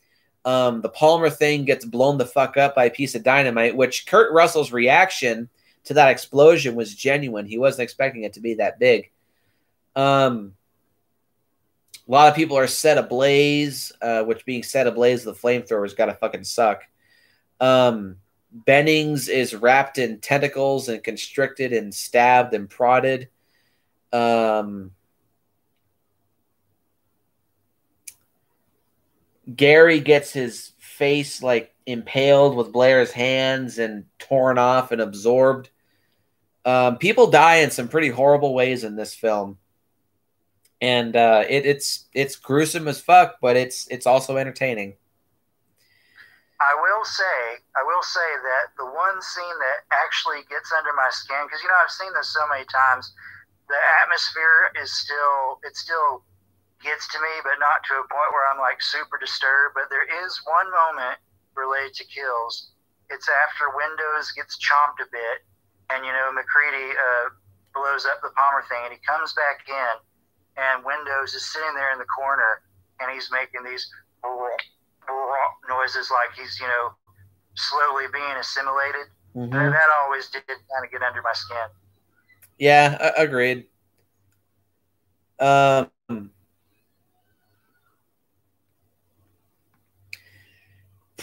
Speaker 1: Um, the Palmer thing gets blown the fuck up by a piece of dynamite, which Kurt Russell's reaction to that explosion was genuine. He wasn't expecting it to be that big. Um, a lot of people are set ablaze, uh, which being set ablaze, the flamethrower's got to fucking suck. Um, Bennings is wrapped in tentacles and constricted and stabbed and prodded. Um, Garry gets his face like impaled with Blair's hands and torn off and absorbed. Um, people die in some pretty horrible ways in this film, and uh, it, it's it's gruesome as fuck, but it's it's also entertaining.
Speaker 2: I will say, I will say that the one scene that actually gets under my skin, because you know I've seen this so many times, the atmosphere is still it still gets to me, but not to a point where I'm like super disturbed. But there is one moment related to kills. It's after Windows gets chomped a bit, and you know MacReady uh, blows up the Palmer thing, and he comes back in, and Windows is sitting there in the corner, and he's making these noises like he's you know slowly being assimilated. Mm-hmm. That, that always did kind of get under my skin.
Speaker 1: Yeah, agreed. Um,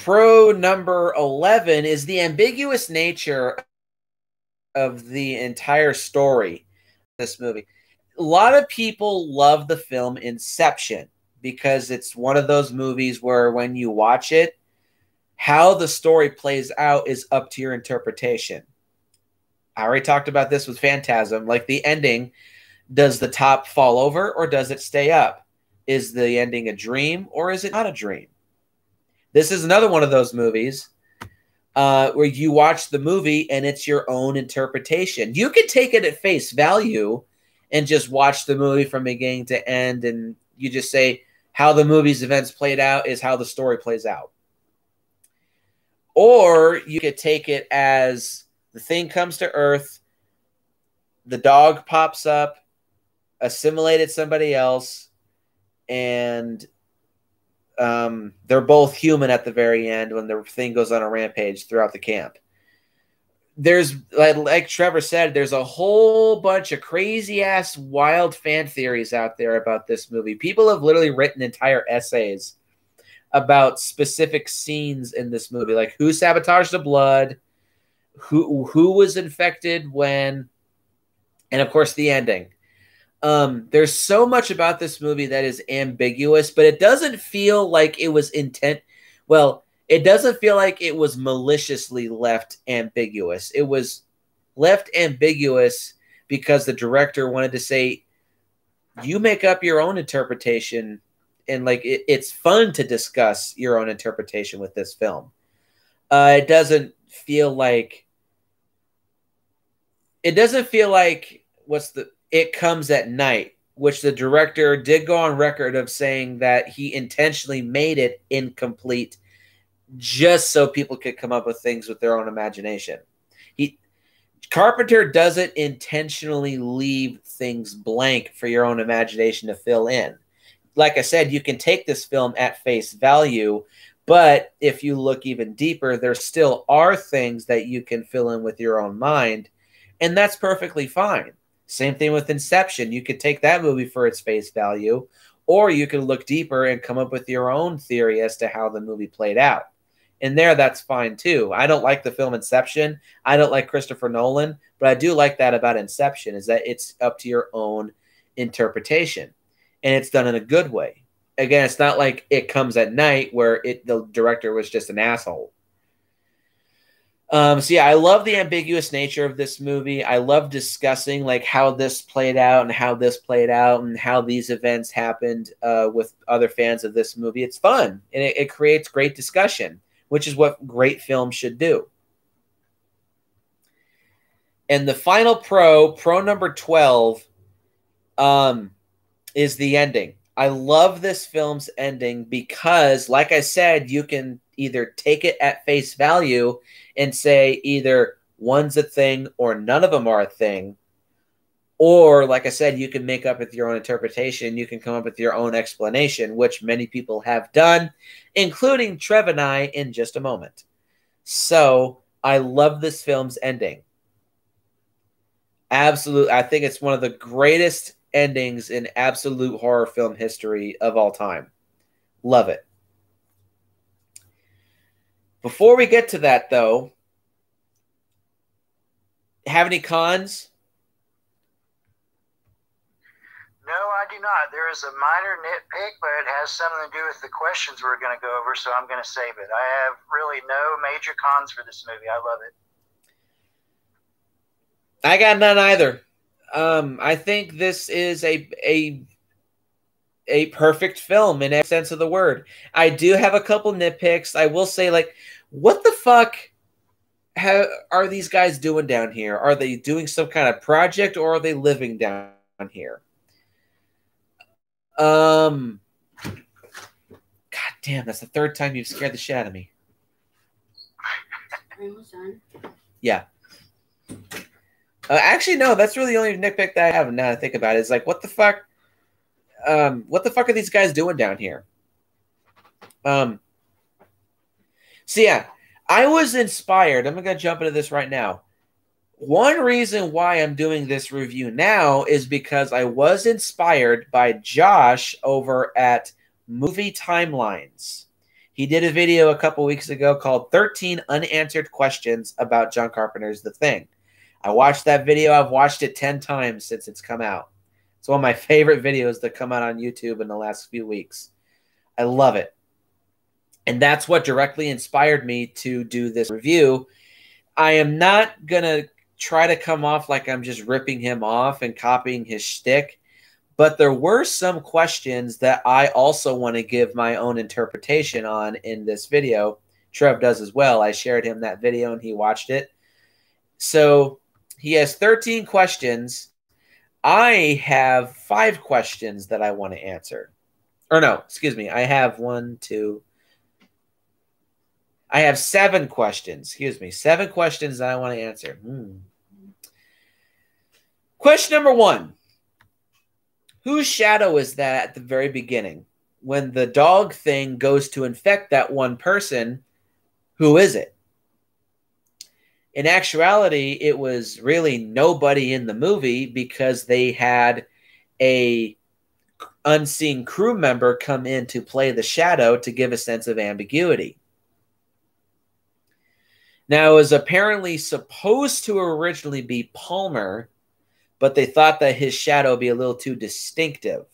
Speaker 1: Pro number 11 is the ambiguous nature of the entire story this movie. A lot of people love the film Inception because it's one of those movies where when you watch it, how the story plays out is up to your interpretation. I already talked about this with Phantasm. Like the ending, does the top fall over or does it stay up? Is the ending a dream or is it not a dream? This is another one of those movies uh, where you watch the movie and it's your own interpretation. You can take it at face value and just watch the movie from beginning to end, and you just say how the movie's events played out is how the story plays out. Or you could take it as the thing comes to Earth, the dog pops up, assimilated somebody else, and um, they're both human at the very end when the thing goes on a rampage throughout the camp. There's like, like Trevor said, there's a whole bunch of crazy ass wild fan theories out there about this movie. People have literally written entire essays about specific scenes in this movie, like who sabotaged the blood, who who was infected when, and of course the ending. Um, there's so much about this movie that is ambiguous, but it doesn't feel like it was intent. Well, it doesn't feel like it was maliciously left ambiguous. It was left ambiguous because the director wanted to say, you make up your own interpretation. And like it, it's fun to discuss your own interpretation with this film. Uh, it doesn't feel like it doesn't feel like what's the it Comes at Night, which the director did go on record of saying that he intentionally made it incomplete just so people could come up with things with their own imagination. He Carpenter doesn't intentionally leave things blank for your own imagination to fill in. Like I said, you can take this film at face value, But if you look even deeper, there still are things that you can fill in with your own mind, and that's perfectly fine. Same thing with Inception. You could take that movie for its face value, or you could look deeper and come up with your own theory as to how the movie played out. And there, that's fine too. I don't like the film Inception. I don't like Christopher Nolan, but I do like that about Inception is that it's up to your own interpretation, and it's done in a good way. Again, it's not like it comes at night where it the director was just an asshole. Um, so yeah, I love the ambiguous nature of this movie. I love discussing like how this played out and how this played out and how these events happened uh, with other fans of this movie. It's fun and it, it creates great discussion, which is what great films should do. And the final pro, pro number 12, um, is the ending. I love this film's ending because, like I said, you can either take it at face value and say either one's a thing or none of them are a thing. Or, like I said, you can make up with your own interpretation. You can come up with your own explanation, which many people have done, including Trev and I in just a moment. So, I love this film's ending. Absolutely. I think it's one of the greatest endings in absolute horror film history of all time. Love it. Before we get to that, though, have any cons?
Speaker 2: No, I do not. There is a minor nitpick, but it has something to do with the questions we're going to go over, so I'm going to save it. I have really no major cons for this movie. I love it.
Speaker 1: I got none either. Um, I think this is a a a perfect film in every sense of the word. I do have a couple nitpicks. I will say, like, what the fuck are these guys doing down here? Are they doing some kind of project or are they living down here? Um, God damn, that's the third time you've scared the shit out of me.
Speaker 3: Are you almost done?
Speaker 1: Yeah. Uh, actually, no. That's really the only nitpick that I have now. To think about it is like, what the fuck? Um, what the fuck are these guys doing down here? Um. So yeah, I was inspired. I'm gonna jump into this right now. One reason why I'm doing this review now is because I was inspired by Josh over at Movie Timelines. He did a video a couple weeks ago called 13 Unanswered Questions about John Carpenter's The Thing. I watched that video. I've watched it 10 times since it's come out. It's one of my favorite videos that come out on YouTube in the last few weeks. I love it. And that's what directly inspired me to do this review. I am not going to try to come off like I'm just ripping him off and copying his shtick, but there were some questions that I also want to give my own interpretation on in this video. Trev does as well. I shared him that video and he watched it. So he has 13 questions. I have five questions that I want to answer. Or no, excuse me. I have one, two. I have seven questions. Excuse me. Seven questions that I want to answer. Hmm. Question number one Whose shadow is that at the very beginning? When the dog thing goes to infect that one person, who is it? in actuality, it was really nobody in the movie because they had a unseen crew member come in to play the shadow to give a sense of ambiguity. Now, it was apparently supposed to originally be Palmer, but they thought that his shadow would be a little too distinctive.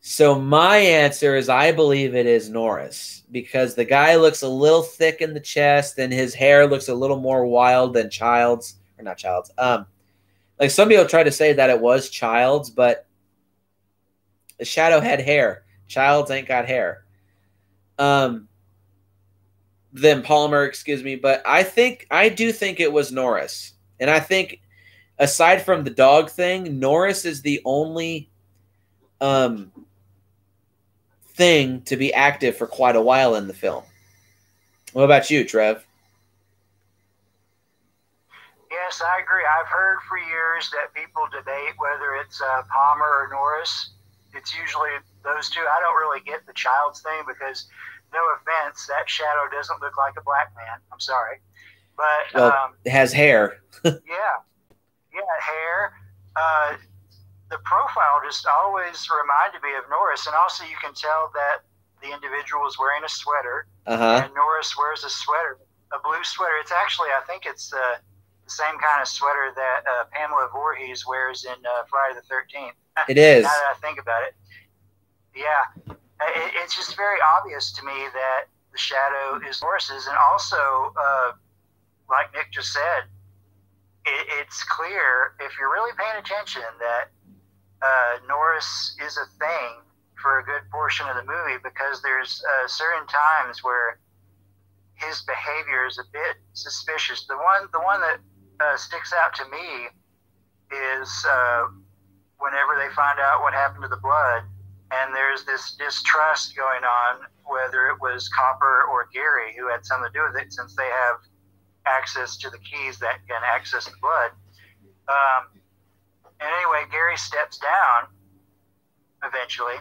Speaker 1: So my answer is I believe it is Norris because the guy looks a little thick in the chest and his hair looks a little more wild than Childs or not Childs. Um, like some people try to say that it was Childs, but the Shadow had hair. Childs ain't got hair. Um, then Palmer, excuse me, but I think I do think it was Norris, and I think aside from the dog thing, Norris is the only um thing to be active for quite a while in the film. What about you, Trev?
Speaker 2: Yes, I agree. I've heard for years that people debate whether it's uh, Palmer or Norris, it's usually those two. I don't really get the Childs thing because, no offense, that shadow doesn't look like a black man. I'm sorry, but
Speaker 1: Well,
Speaker 2: um,
Speaker 1: It has hair.
Speaker 2: yeah, hair. Uh, the profile just always reminded me of Norris, and also you can tell that the individual is wearing a sweater,
Speaker 1: Uh huh.
Speaker 2: and Norris wears a sweater, a blue sweater. It's actually, I think it's uh, the same kind of sweater that uh, Pamela Voorhees wears in uh, Friday the Thirteenth.
Speaker 1: It is.
Speaker 2: Now that I think about it, yeah, it, it's just very obvious to me that the shadow is Norris's, and also, uh, like Nick just said, it, it's clear if you're really paying attention that uh, Norris is a thing for a good portion of the movie because there's uh, certain times where his behavior is a bit suspicious. The one, the one that uh, sticks out to me is uh, whenever they find out what happened to the blood, and there's this distrust going on whether it was Copper or Garry who had something to do with it, since they have access to the keys that can access the blood. Um, and anyway, Garry steps down eventually,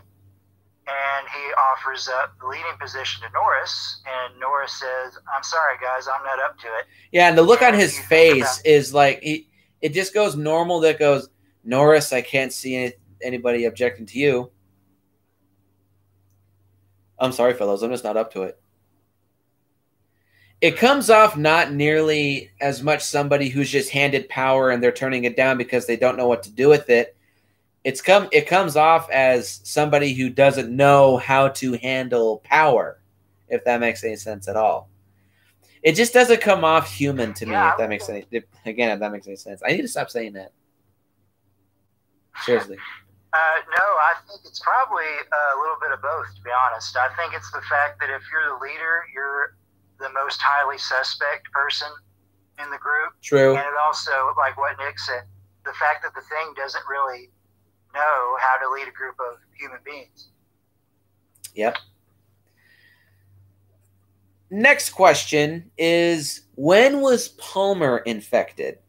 Speaker 2: and he offers up the leading position to Norris, and Norris says, "I'm sorry, guys, I'm not up to it."
Speaker 1: Yeah, and the look on his face is like he, it just goes normal. That goes Norris. I can't see any, anybody objecting to you. I'm sorry, fellows. I'm just not up to it. It comes off not nearly as much somebody who's just handed power and they're turning it down because they don't know what to do with it. It's come. It comes off as somebody who doesn't know how to handle power, if that makes any sense at all. It just doesn't come off human to me.
Speaker 2: Yeah,
Speaker 1: If that makes any if, again, if that makes any sense, I need to stop saying that. Seriously.
Speaker 2: Uh, no, I think it's probably a little bit of both, to be honest. I think it's the fact that if you're the leader, you're the most highly suspect person in the group.
Speaker 1: True.
Speaker 2: And it also, like what Nick said, the fact that the thing doesn't really know how to lead a group of human beings.
Speaker 1: Yep. Next question is when was Palmer infected?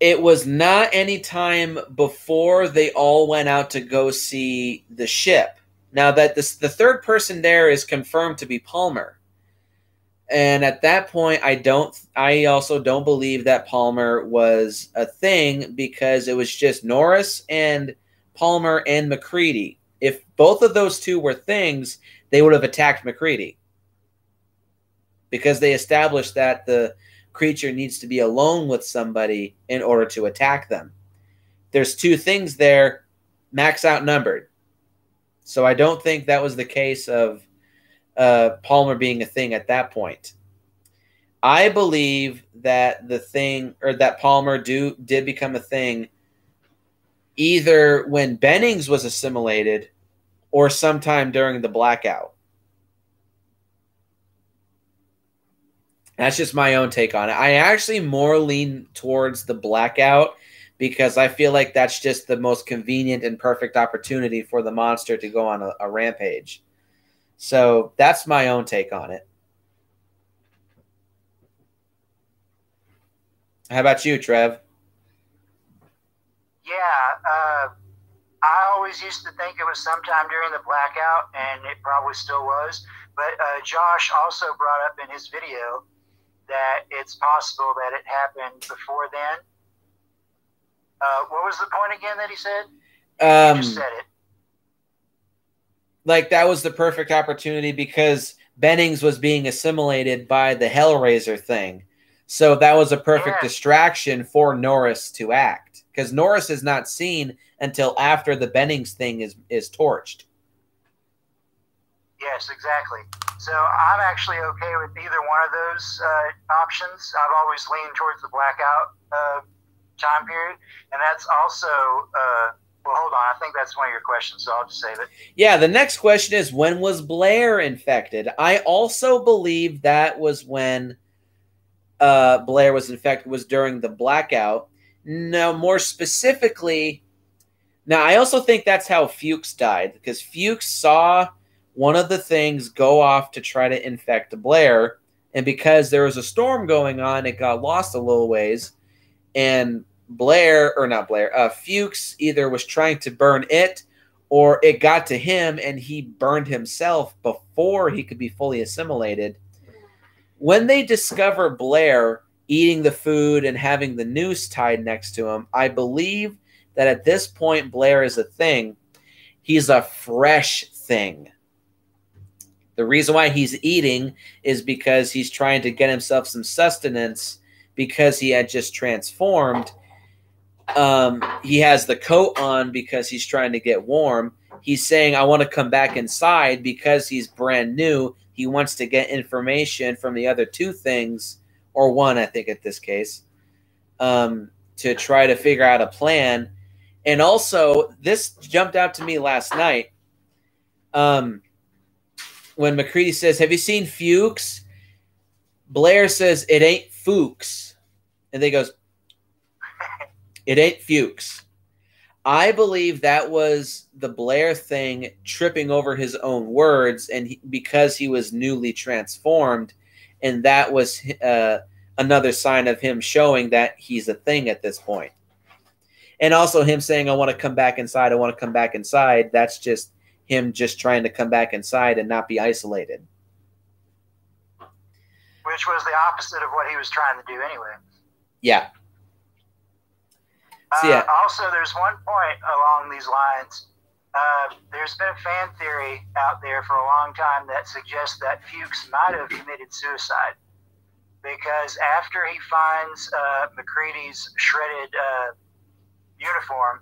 Speaker 1: It was not any time before they all went out to go see the ship. Now that this the third person there is confirmed to be Palmer. And at that point I don't I also don't believe that Palmer was a thing because it was just Norris and Palmer and MacReady. If both of those two were things, they would have attacked MacReady. Because they established that the creature needs to be alone with somebody in order to attack them. There's two things there, max outnumbered. So I don't think that was the case of uh, Palmer being a thing at that point. I believe that the thing or that Palmer do did become a thing either when Bennings was assimilated or sometime during the blackout. That's just my own take on it. I actually more lean towards the blackout because I feel like that's just the most convenient and perfect opportunity for the monster to go on a, a rampage. So that's my own take on it. How about you, Trev?
Speaker 2: Yeah, uh, I always used to think it was sometime during the blackout, and it probably still was. But uh, Josh also brought up in his video that it's possible that it happened before then. Uh, what was the point again that he said?
Speaker 1: Um,
Speaker 2: he just said it.
Speaker 1: like that was the perfect opportunity because Bennings was being assimilated by the Hellraiser thing. So that was a perfect
Speaker 2: Yeah.
Speaker 1: distraction for Norris to act because Norris is not seen until after the Bennings thing is is torched.
Speaker 2: Yes, exactly. So I'm actually okay with either one of those uh, options. I've always leaned towards the blackout uh, time period, and that's also. Uh, well, hold on. I think that's one of your questions, so I'll just save it.
Speaker 1: Yeah, the next question is when was Blair infected? I also believe that was when uh, Blair was infected was during the blackout. Now, more specifically, now I also think that's how Fuchs died because Fuchs saw one of the things go off to try to infect Blair, and because there was a storm going on, it got lost a little ways, and Blair or not Blair, uh, Fuchs either was trying to burn it or it got to him and he burned himself before he could be fully assimilated. When they discover Blair eating the food and having the noose tied next to him, I believe that at this point Blair is a thing. He's a fresh thing. The reason why he's eating is because he's trying to get himself some sustenance because he had just transformed. Um, he has the coat on because he's trying to get warm. He's saying, I want to come back inside because he's brand new. He wants to get information from the other two things, or one, I think, at this case, um, to try to figure out a plan. And also, this jumped out to me last night. Um, when MacReady says, Have you seen Fuchs? Blair says, It ain't Fuchs. And they goes, It ain't Fuchs. I believe that was the Blair thing tripping over his own words, and he, because he was newly transformed, and that was uh, another sign of him showing that he's a thing at this point. And also him saying, "I want to come back inside. I want to come back inside." That's just him just trying to come back inside and not be isolated.
Speaker 2: Which was the opposite of what he was trying to do anyway.
Speaker 1: Yeah.
Speaker 2: So, yeah. Uh, also, there's one point along these lines. Uh, there's been a fan theory out there for a long time that suggests that Fuchs might have committed suicide because after he finds uh, MacReady's shredded uh, uniform,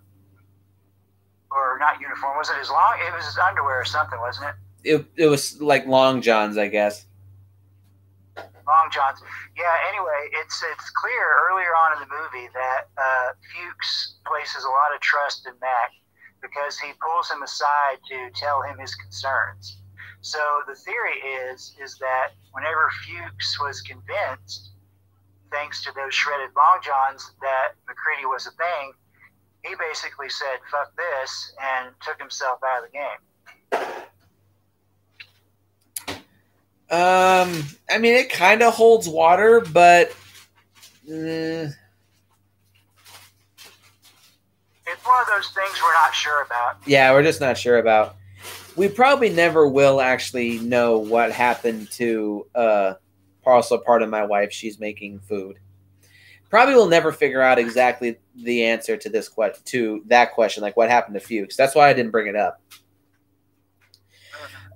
Speaker 2: or not uniform, was it his long? It was his underwear or something, wasn't it?
Speaker 1: It, it was like long johns, I guess.
Speaker 2: Long Johns. Yeah. Anyway, it's it's clear earlier on in the movie that uh, Fuchs places a lot of trust in Mac because he pulls him aside to tell him his concerns. So the theory is is that whenever Fuchs was convinced, thanks to those shredded long johns, that MacReady was a thing, he basically said "fuck this" and took himself out of the game.
Speaker 1: Um, I mean, it kind of holds water, but
Speaker 2: mm, it's one of those things we're not sure about.
Speaker 1: Yeah, we're just not sure about. We probably never will actually know what happened to uh, also part of my wife. She's making food. Probably will never figure out exactly the answer to this question to that question, like what happened to Fuchs. That's why I didn't bring it up.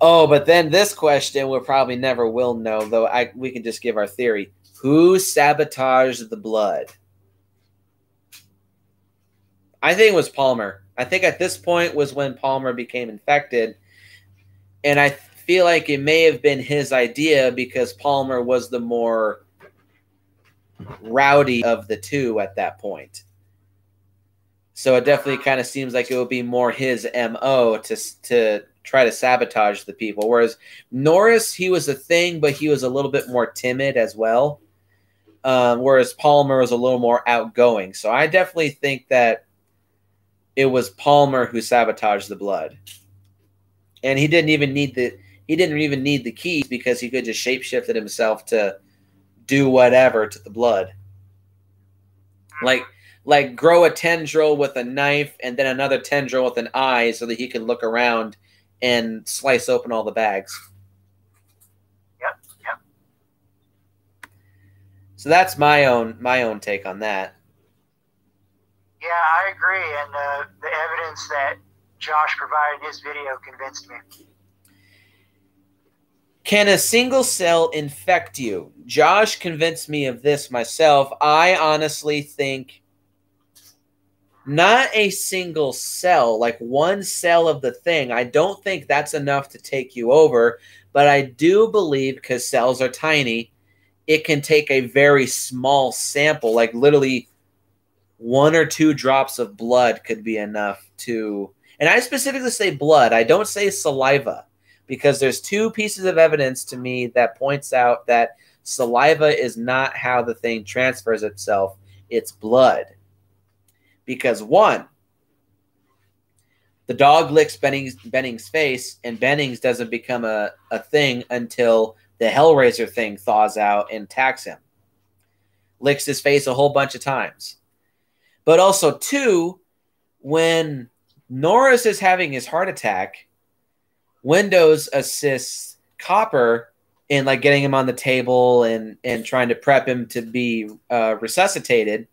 Speaker 1: Oh, but then this question we probably never will know, though. I we can just give our theory. Who sabotaged the blood? I think it was Palmer. I think at this point was when Palmer became infected, and I feel like it may have been his idea because Palmer was the more rowdy of the two at that point. So it definitely kind of seems like it would be more his mo to to try to sabotage the people. Whereas Norris, he was a thing, but he was a little bit more timid as well. Um, whereas Palmer was a little more outgoing. So I definitely think that it was Palmer who sabotaged the blood. And he didn't even need the he didn't even need the keys because he could just shapeshifted himself to do whatever to the blood. Like like grow a tendril with a knife and then another tendril with an eye so that he can look around and slice open all the bags.
Speaker 2: Yep, yep.
Speaker 1: So that's my own my own take on that.
Speaker 2: Yeah, I agree, and uh, the evidence that Josh provided in his video convinced me.
Speaker 1: Can a single cell infect you? Josh convinced me of this myself. I honestly think not a single cell, like one cell of the thing. I don't think that's enough to take you over, but I do believe because cells are tiny, it can take a very small sample, like literally one or two drops of blood could be enough to. And I specifically say blood, I don't say saliva because there's two pieces of evidence to me that points out that saliva is not how the thing transfers itself, it's blood because one, the dog licks Bennings, Bennings' face, and Bennings doesn't become a, a thing until the Hellraiser thing thaws out and attacks him. Licks his face a whole bunch of times. But also, two, when Norris is having his heart attack, Windows assists Copper in like getting him on the table and and trying to prep him to be uh, resuscitated.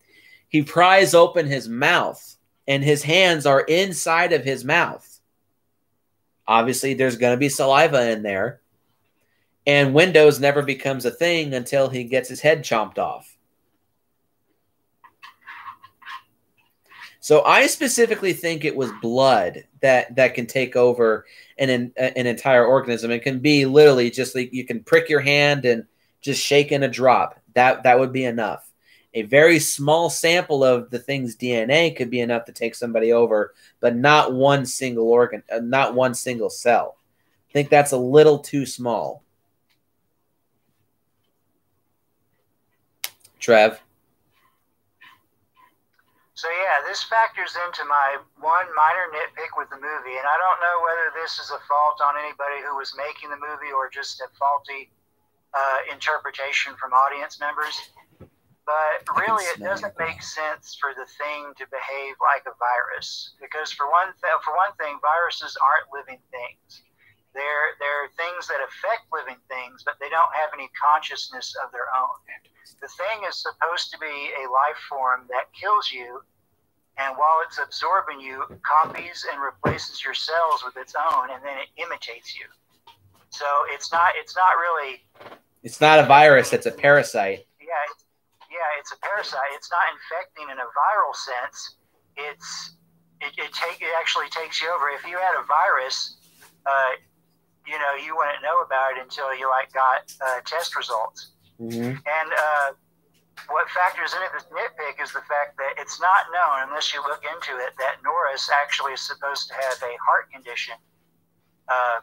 Speaker 1: He pries open his mouth, and his hands are inside of his mouth. Obviously, there's going to be saliva in there, and Windows never becomes a thing until he gets his head chomped off. So I specifically think it was blood that that can take over an an entire organism. It can be literally just like you can prick your hand and just shake in a drop. That that would be enough. A very small sample of the thing's DNA could be enough to take somebody over, but not one single organ, uh, not one single cell. I think that's a little too small. Trev.
Speaker 2: So yeah, this factors into my one minor nitpick with the movie, and I don't know whether this is a fault on anybody who was making the movie or just a faulty uh, interpretation from audience members. But really, it doesn't make sense for the thing to behave like a virus because for one, th- for one thing, viruses aren't living things. They're they're things that affect living things, but they don't have any consciousness of their own. The thing is supposed to be a life form that kills you, and while it's absorbing you, copies and replaces your cells with its own, and then it imitates you. So it's not it's not really.
Speaker 1: It's not a virus. It's a parasite.
Speaker 2: Yeah, yeah, it's a parasite. It's not infecting in a viral sense. It's it, it take it actually takes you over. If you had a virus, uh, you know, you wouldn't know about it until you like got uh, test results.
Speaker 1: Mm-hmm.
Speaker 2: And uh, what factors into this nitpick is the fact that it's not known, unless you look into it, that Norris actually is supposed to have a heart condition uh,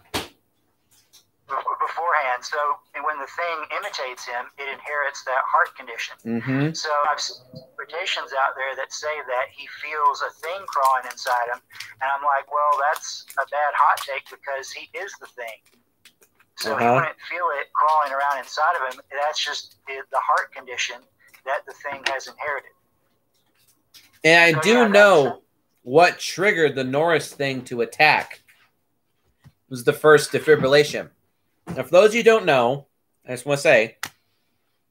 Speaker 2: beforehand. So when the thing imitates him, it inherits that heart condition.
Speaker 1: Mm-hmm.
Speaker 2: So I've seen interpretations out there that say that he feels a thing crawling inside him, and I'm like, well, that's a bad hot take because he is the thing. So he
Speaker 1: Uh-huh.
Speaker 2: wouldn't feel it crawling around inside of him. That's just the the heart condition that the thing has inherited.
Speaker 1: And I
Speaker 2: So,
Speaker 1: do
Speaker 2: yeah,
Speaker 1: know what triggered the Norris thing to attack was the first defibrillation. Now, for those of you who don't know, I just want to say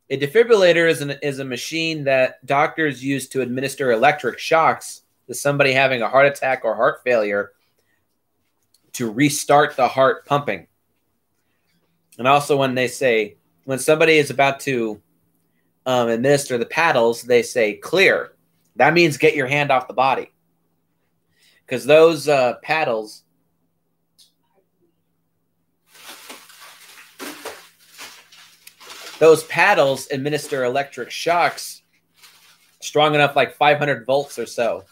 Speaker 1: a defibrillator is, an, is a machine that doctors use to administer electric shocks to somebody having a heart attack or heart failure to restart the heart pumping. And also, when they say, when somebody is about to um, administer the paddles, they say clear. That means get your hand off the body. Because those uh, paddles, those paddles administer electric shocks strong enough, like 500 volts or so.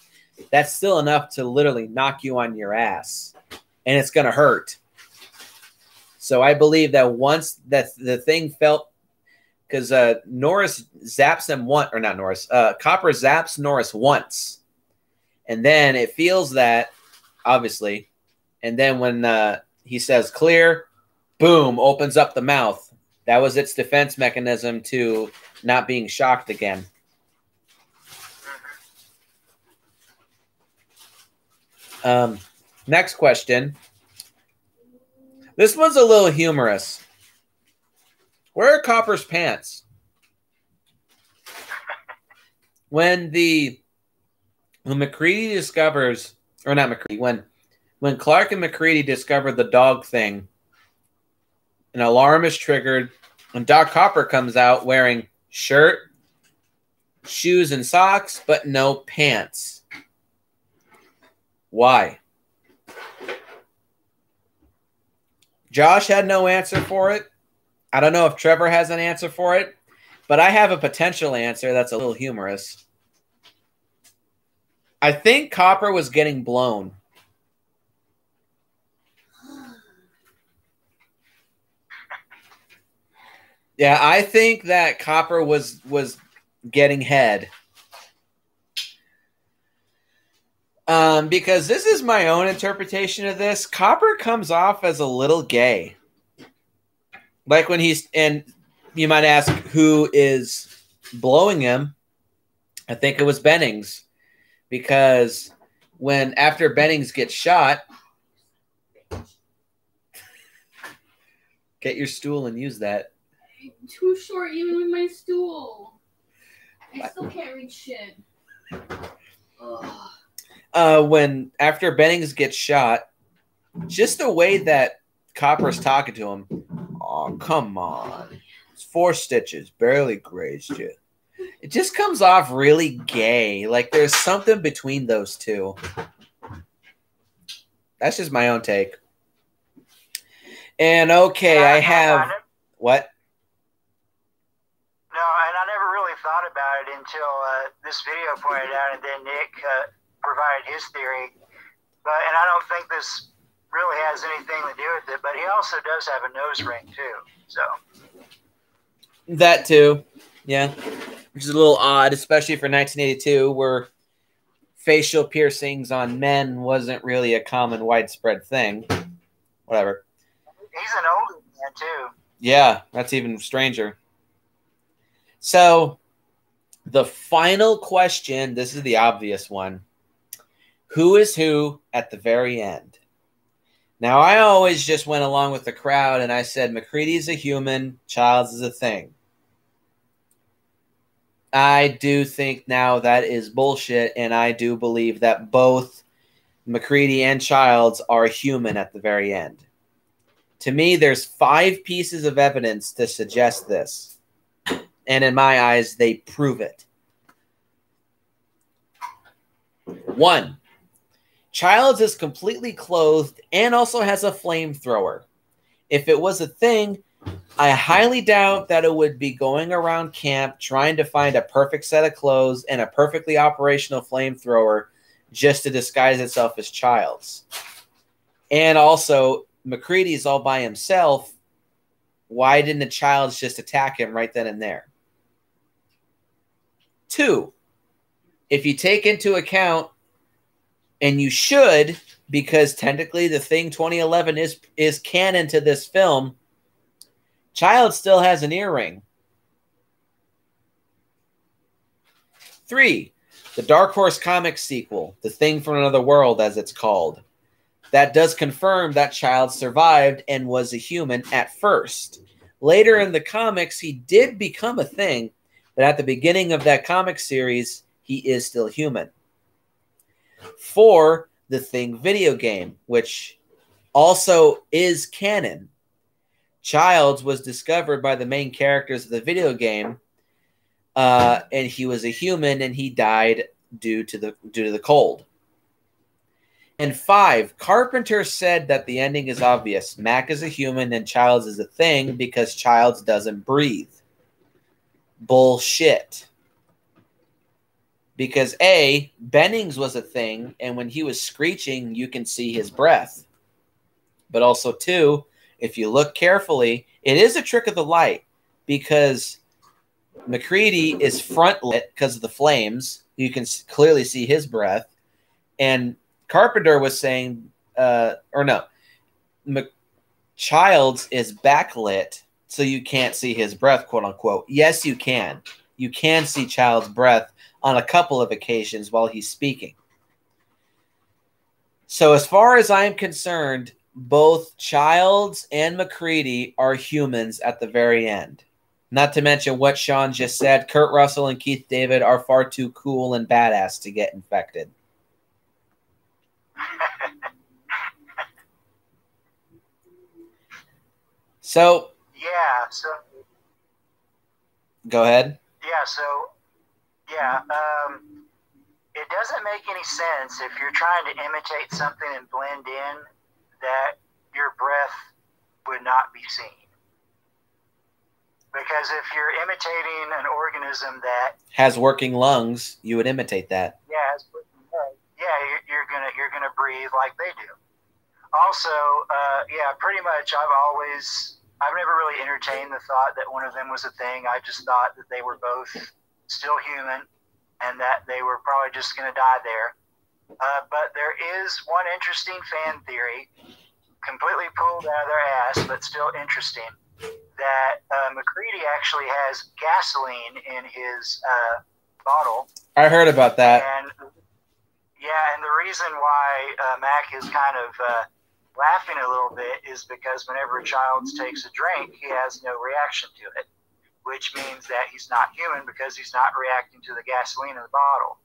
Speaker 1: That's still enough to literally knock you on your ass, and it's going to hurt. So I believe that once that the thing felt because uh, Norris zaps him one or not Norris, uh, Copper zaps Norris once, and then it feels that obviously, and then when uh, he says clear, boom, opens up the mouth. That was its defense mechanism to not being shocked again. Um, next question. This one's a little humorous. Where are Copper's pants? When the when MacReady discovers, or not MacReady, when when Clark and MacReady discover the dog thing, an alarm is triggered, and Doc Copper comes out wearing shirt, shoes, and socks, but no pants. Why? Josh had no answer for it. I don't know if Trevor has an answer for it, but I have a potential answer that's a little humorous. I think Copper was getting blown. Yeah, I think that Copper was was getting head. Um, because this is my own interpretation of this. Copper comes off as a little gay. Like when he's and you might ask who is blowing him. I think it was Bennings. because when after Bennings gets shot, get your stool and use that.
Speaker 3: Too short even with my stool. I still can't reach shit. Ugh.
Speaker 1: Uh, when after Bennings gets shot, just the way that Copper's talking to him. Oh, come on. It's four stitches, barely grazed you. It just comes off really gay. Like there's something between those two. That's just my own take. And okay, I have what?
Speaker 2: No, and I never really thought about it until uh, this video pointed out, and then Nick uh, provided his theory. But and I don't think this really has anything to do with it. But he also does have a nose ring too. So
Speaker 1: That too. Yeah. Which is a little odd, especially for 1982, where facial piercings on men wasn't really a common widespread thing. Whatever.
Speaker 2: he's an older man too.
Speaker 1: Yeah, that's even stranger. So, the final question this is the obvious one Who is who at the very end? Now, I always just went along with the crowd and I said MacReady is a human, Childs is a thing. I do think now that is bullshit, and I do believe that both MacReady and Childs are human at the very end. To me, there's five pieces of evidence to suggest this. And in my eyes, they prove it. One, Childs is completely clothed and also has a flamethrower. If it was a thing, I highly doubt that it would be going around camp trying to find a perfect set of clothes and a perfectly operational flamethrower just to disguise itself as Childs. And also, MacReady's all by himself. Why didn't the Childs just attack him right then and there? Two, if you take into account, and you should, because technically the thing 2011 is is canon to this film. Child still has an earring. Three, the Dark Horse Comics sequel, The Thing from Another World, as it's called. That does confirm that Child survived and was a human at first. Later in the comics, he did become a thing, but at the beginning of that comic series, he is still human. For the Thing video game, which also is canon. Childs was discovered by the main characters of the video game, uh, and he was a human, and he died due to the due to the cold. And five, Carpenter said that the ending is obvious. Mac is a human and Childs is a thing because Childs doesn't breathe. Bullshit. Because A, Bennings was a thing, and when he was screeching, you can see his breath. But also, two, if you look carefully, it is a trick of the light because MacReady is front lit because of the flames. You can clearly see his breath. And Carpenter was saying, uh, or no, Mc- Childs is backlit, so you can't see his breath, quote unquote. Yes, you can. You can see Child's breath on a couple of occasions while he's speaking. So, as far as I'm concerned, both Childs and MacReady are humans at the very end. Not to mention what Sean just said Kurt Russell and Keith David are far too cool and badass to get infected. So,
Speaker 2: Yeah. So
Speaker 1: go ahead.
Speaker 2: yeah. So yeah. Um, it doesn't make any sense if you're trying to imitate something and blend in that your breath would not be seen. Because if you're imitating an organism that
Speaker 1: Has working lungs, you would imitate that.
Speaker 2: yeah, has yeah, you're, you're gonna you're gonna breathe like they do. Also, uh, yeah, pretty much. I've always I've never really entertained the thought that one of them was a thing. I just thought that they were both still human and that they were probably just gonna die there. Uh, but there is one interesting fan theory, completely pulled out of their ass, but still interesting, that uh, MacReady actually has gasoline in his uh, bottle
Speaker 1: I heard about that.
Speaker 2: and Yeah, and the reason why uh, Mac is kind of uh, laughing a little bit is because whenever a child takes a drink, he has no reaction to it, which means that he's not human because he's not reacting to the gasoline in the bottle.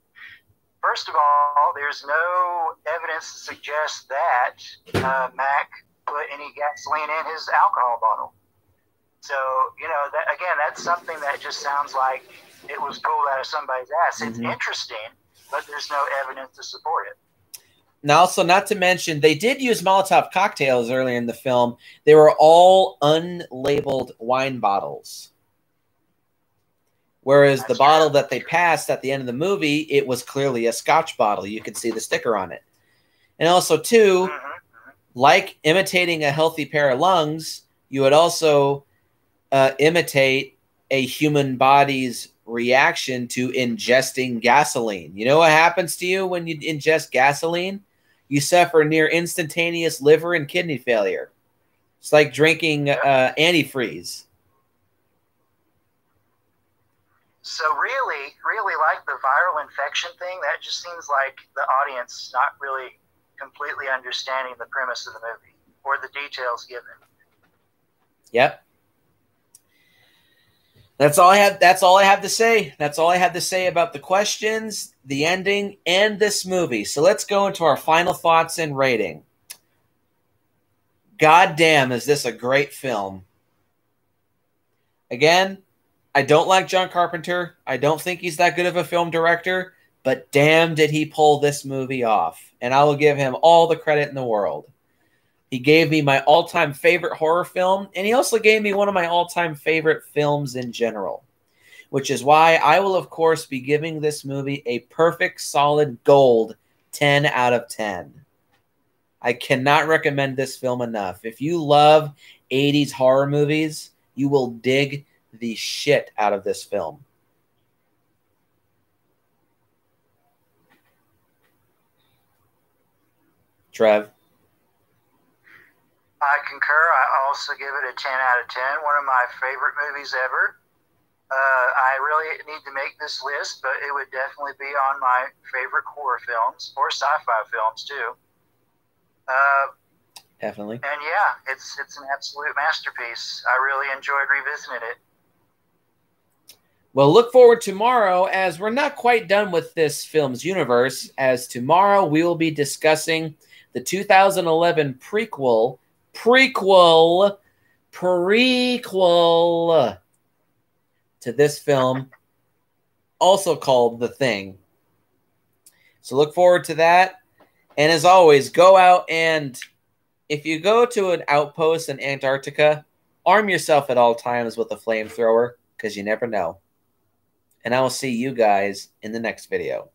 Speaker 2: First of all, there's no evidence to suggest that uh, Mac put any gasoline in his alcohol bottle. So, you know, that, again, that's something that just sounds like it was pulled out of somebody's ass. It's
Speaker 1: Mhm.
Speaker 2: interesting, but there's no evidence to support it.
Speaker 1: Now, also, not to mention, they did use Molotov cocktails earlier in the film. They were all unlabeled wine bottles. Whereas the bottle that they passed at the end of the movie, it was clearly a scotch bottle. You could see the sticker on it. And also, too,
Speaker 2: Mhm.
Speaker 1: like imitating a healthy pair of lungs, you would also uh, imitate a human body's reaction to ingesting gasoline. You know what happens to you when you ingest gasoline? You suffer near instantaneous liver and kidney failure. It's like drinking uh, antifreeze.
Speaker 2: So really, really like the viral infection thing. That just seems like the audience not really completely understanding the premise of the movie or the details given.
Speaker 1: Yep. That's all I have. That's all I have to say. That's all I have to say about the questions, the ending, and this movie. So let's go into our final thoughts and rating. God damn, is this a great film? Again, I don't like John Carpenter. I don't think he's that good of a film director, but damn, did he pull this movie off. And I will give him all the credit in the world. He gave me my all time favorite horror film, and he also gave me one of my all time favorite films in general, which is why I will, of course, be giving this movie a perfect solid gold 10 out of 10. I cannot recommend this film enough. If you love 80s horror movies, you will dig the shit out of this film. Trev.
Speaker 2: I concur. I also give it a 10 out of 10. One of my favorite movies ever. Uh, I really need to make this list, but it would definitely be on my favorite horror films or sci-fi films too. Uh,
Speaker 1: Definitely.
Speaker 2: and yeah, it's it's an absolute masterpiece. I really enjoyed revisiting it.
Speaker 1: Well, look forward to tomorrow as we're not quite done with this film's universe. As tomorrow we will be discussing the 2011 prequel, prequel, prequel to this film, also called The Thing. So look forward to that. And as always, go out and if you go to an outpost in Antarctica, arm yourself at all times with a flamethrower because you never know. And I will see you guys in the next video.